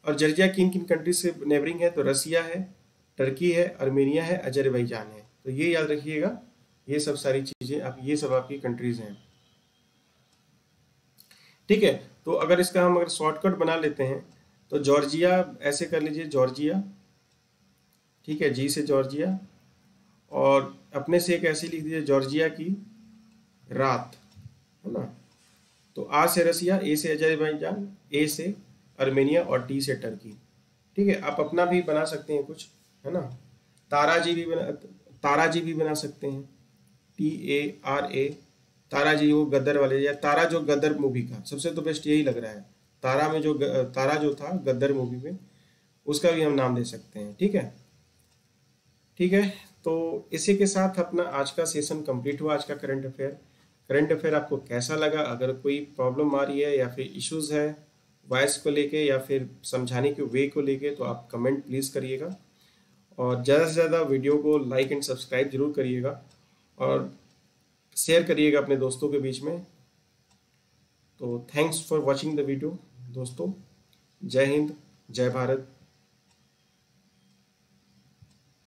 और जर्जिया किन किन कंट्रीज़ से नेबरिंग है तो रसिया है टर्की है अर्मेनिया है अजरबैजान है। तो ये याद रखिएगा। ये सब सारी चीज़ें, आप, ये सब आपकी कंट्रीज़ हैं। ठीक है तो अगर इसका हम अगर शॉर्टकट बना लेते हैं तो जॉर्जिया, ऐसे कर लीजिए, जॉर्जिया। ठीक है, जी से जॉर्जिया। और अपने से एक ऐसी लिख दीजिए, जॉर्जिया की रात, है ना? तो आ से रसिया, ए से अजरबैजान, ए से अर्मेनिया और टी से टर्की। ठीक है, आप अपना भी बना सकते हैं कुछ, है ना? तारा जी भी बना, तारा जी भी बना सकते हैं। टी ए आर ए तारा जी, वो गदर वाले, या तारा जो गद्दर मूवी का, सबसे तो बेस्ट यही लग रहा है। तारा में जो तारा जो था गद्दर मूवी में, उसका भी हम नाम दे सकते हैं, ठीक है? ठीक है तो इसी के साथ अपना आज का सेशन कंप्लीट हुआ, आज का करंट अफेयर करंट अफेयर आपको कैसा लगा? अगर कोई प्रॉब्लम आ रही है, या फिर इश्यूज़ है वॉइस को लेके, या फिर समझाने के वे को लेके तो आप कमेंट प्लीज़ करिएगा। और ज़्यादा से ज़्यादा वीडियो को लाइक एंड सब्सक्राइब ज़रूर करिएगा। और शेयर करिएगा अपने दोस्तों के बीच में। तो thanks for watching the video दोस्तों। जय हिंद, जय भारत।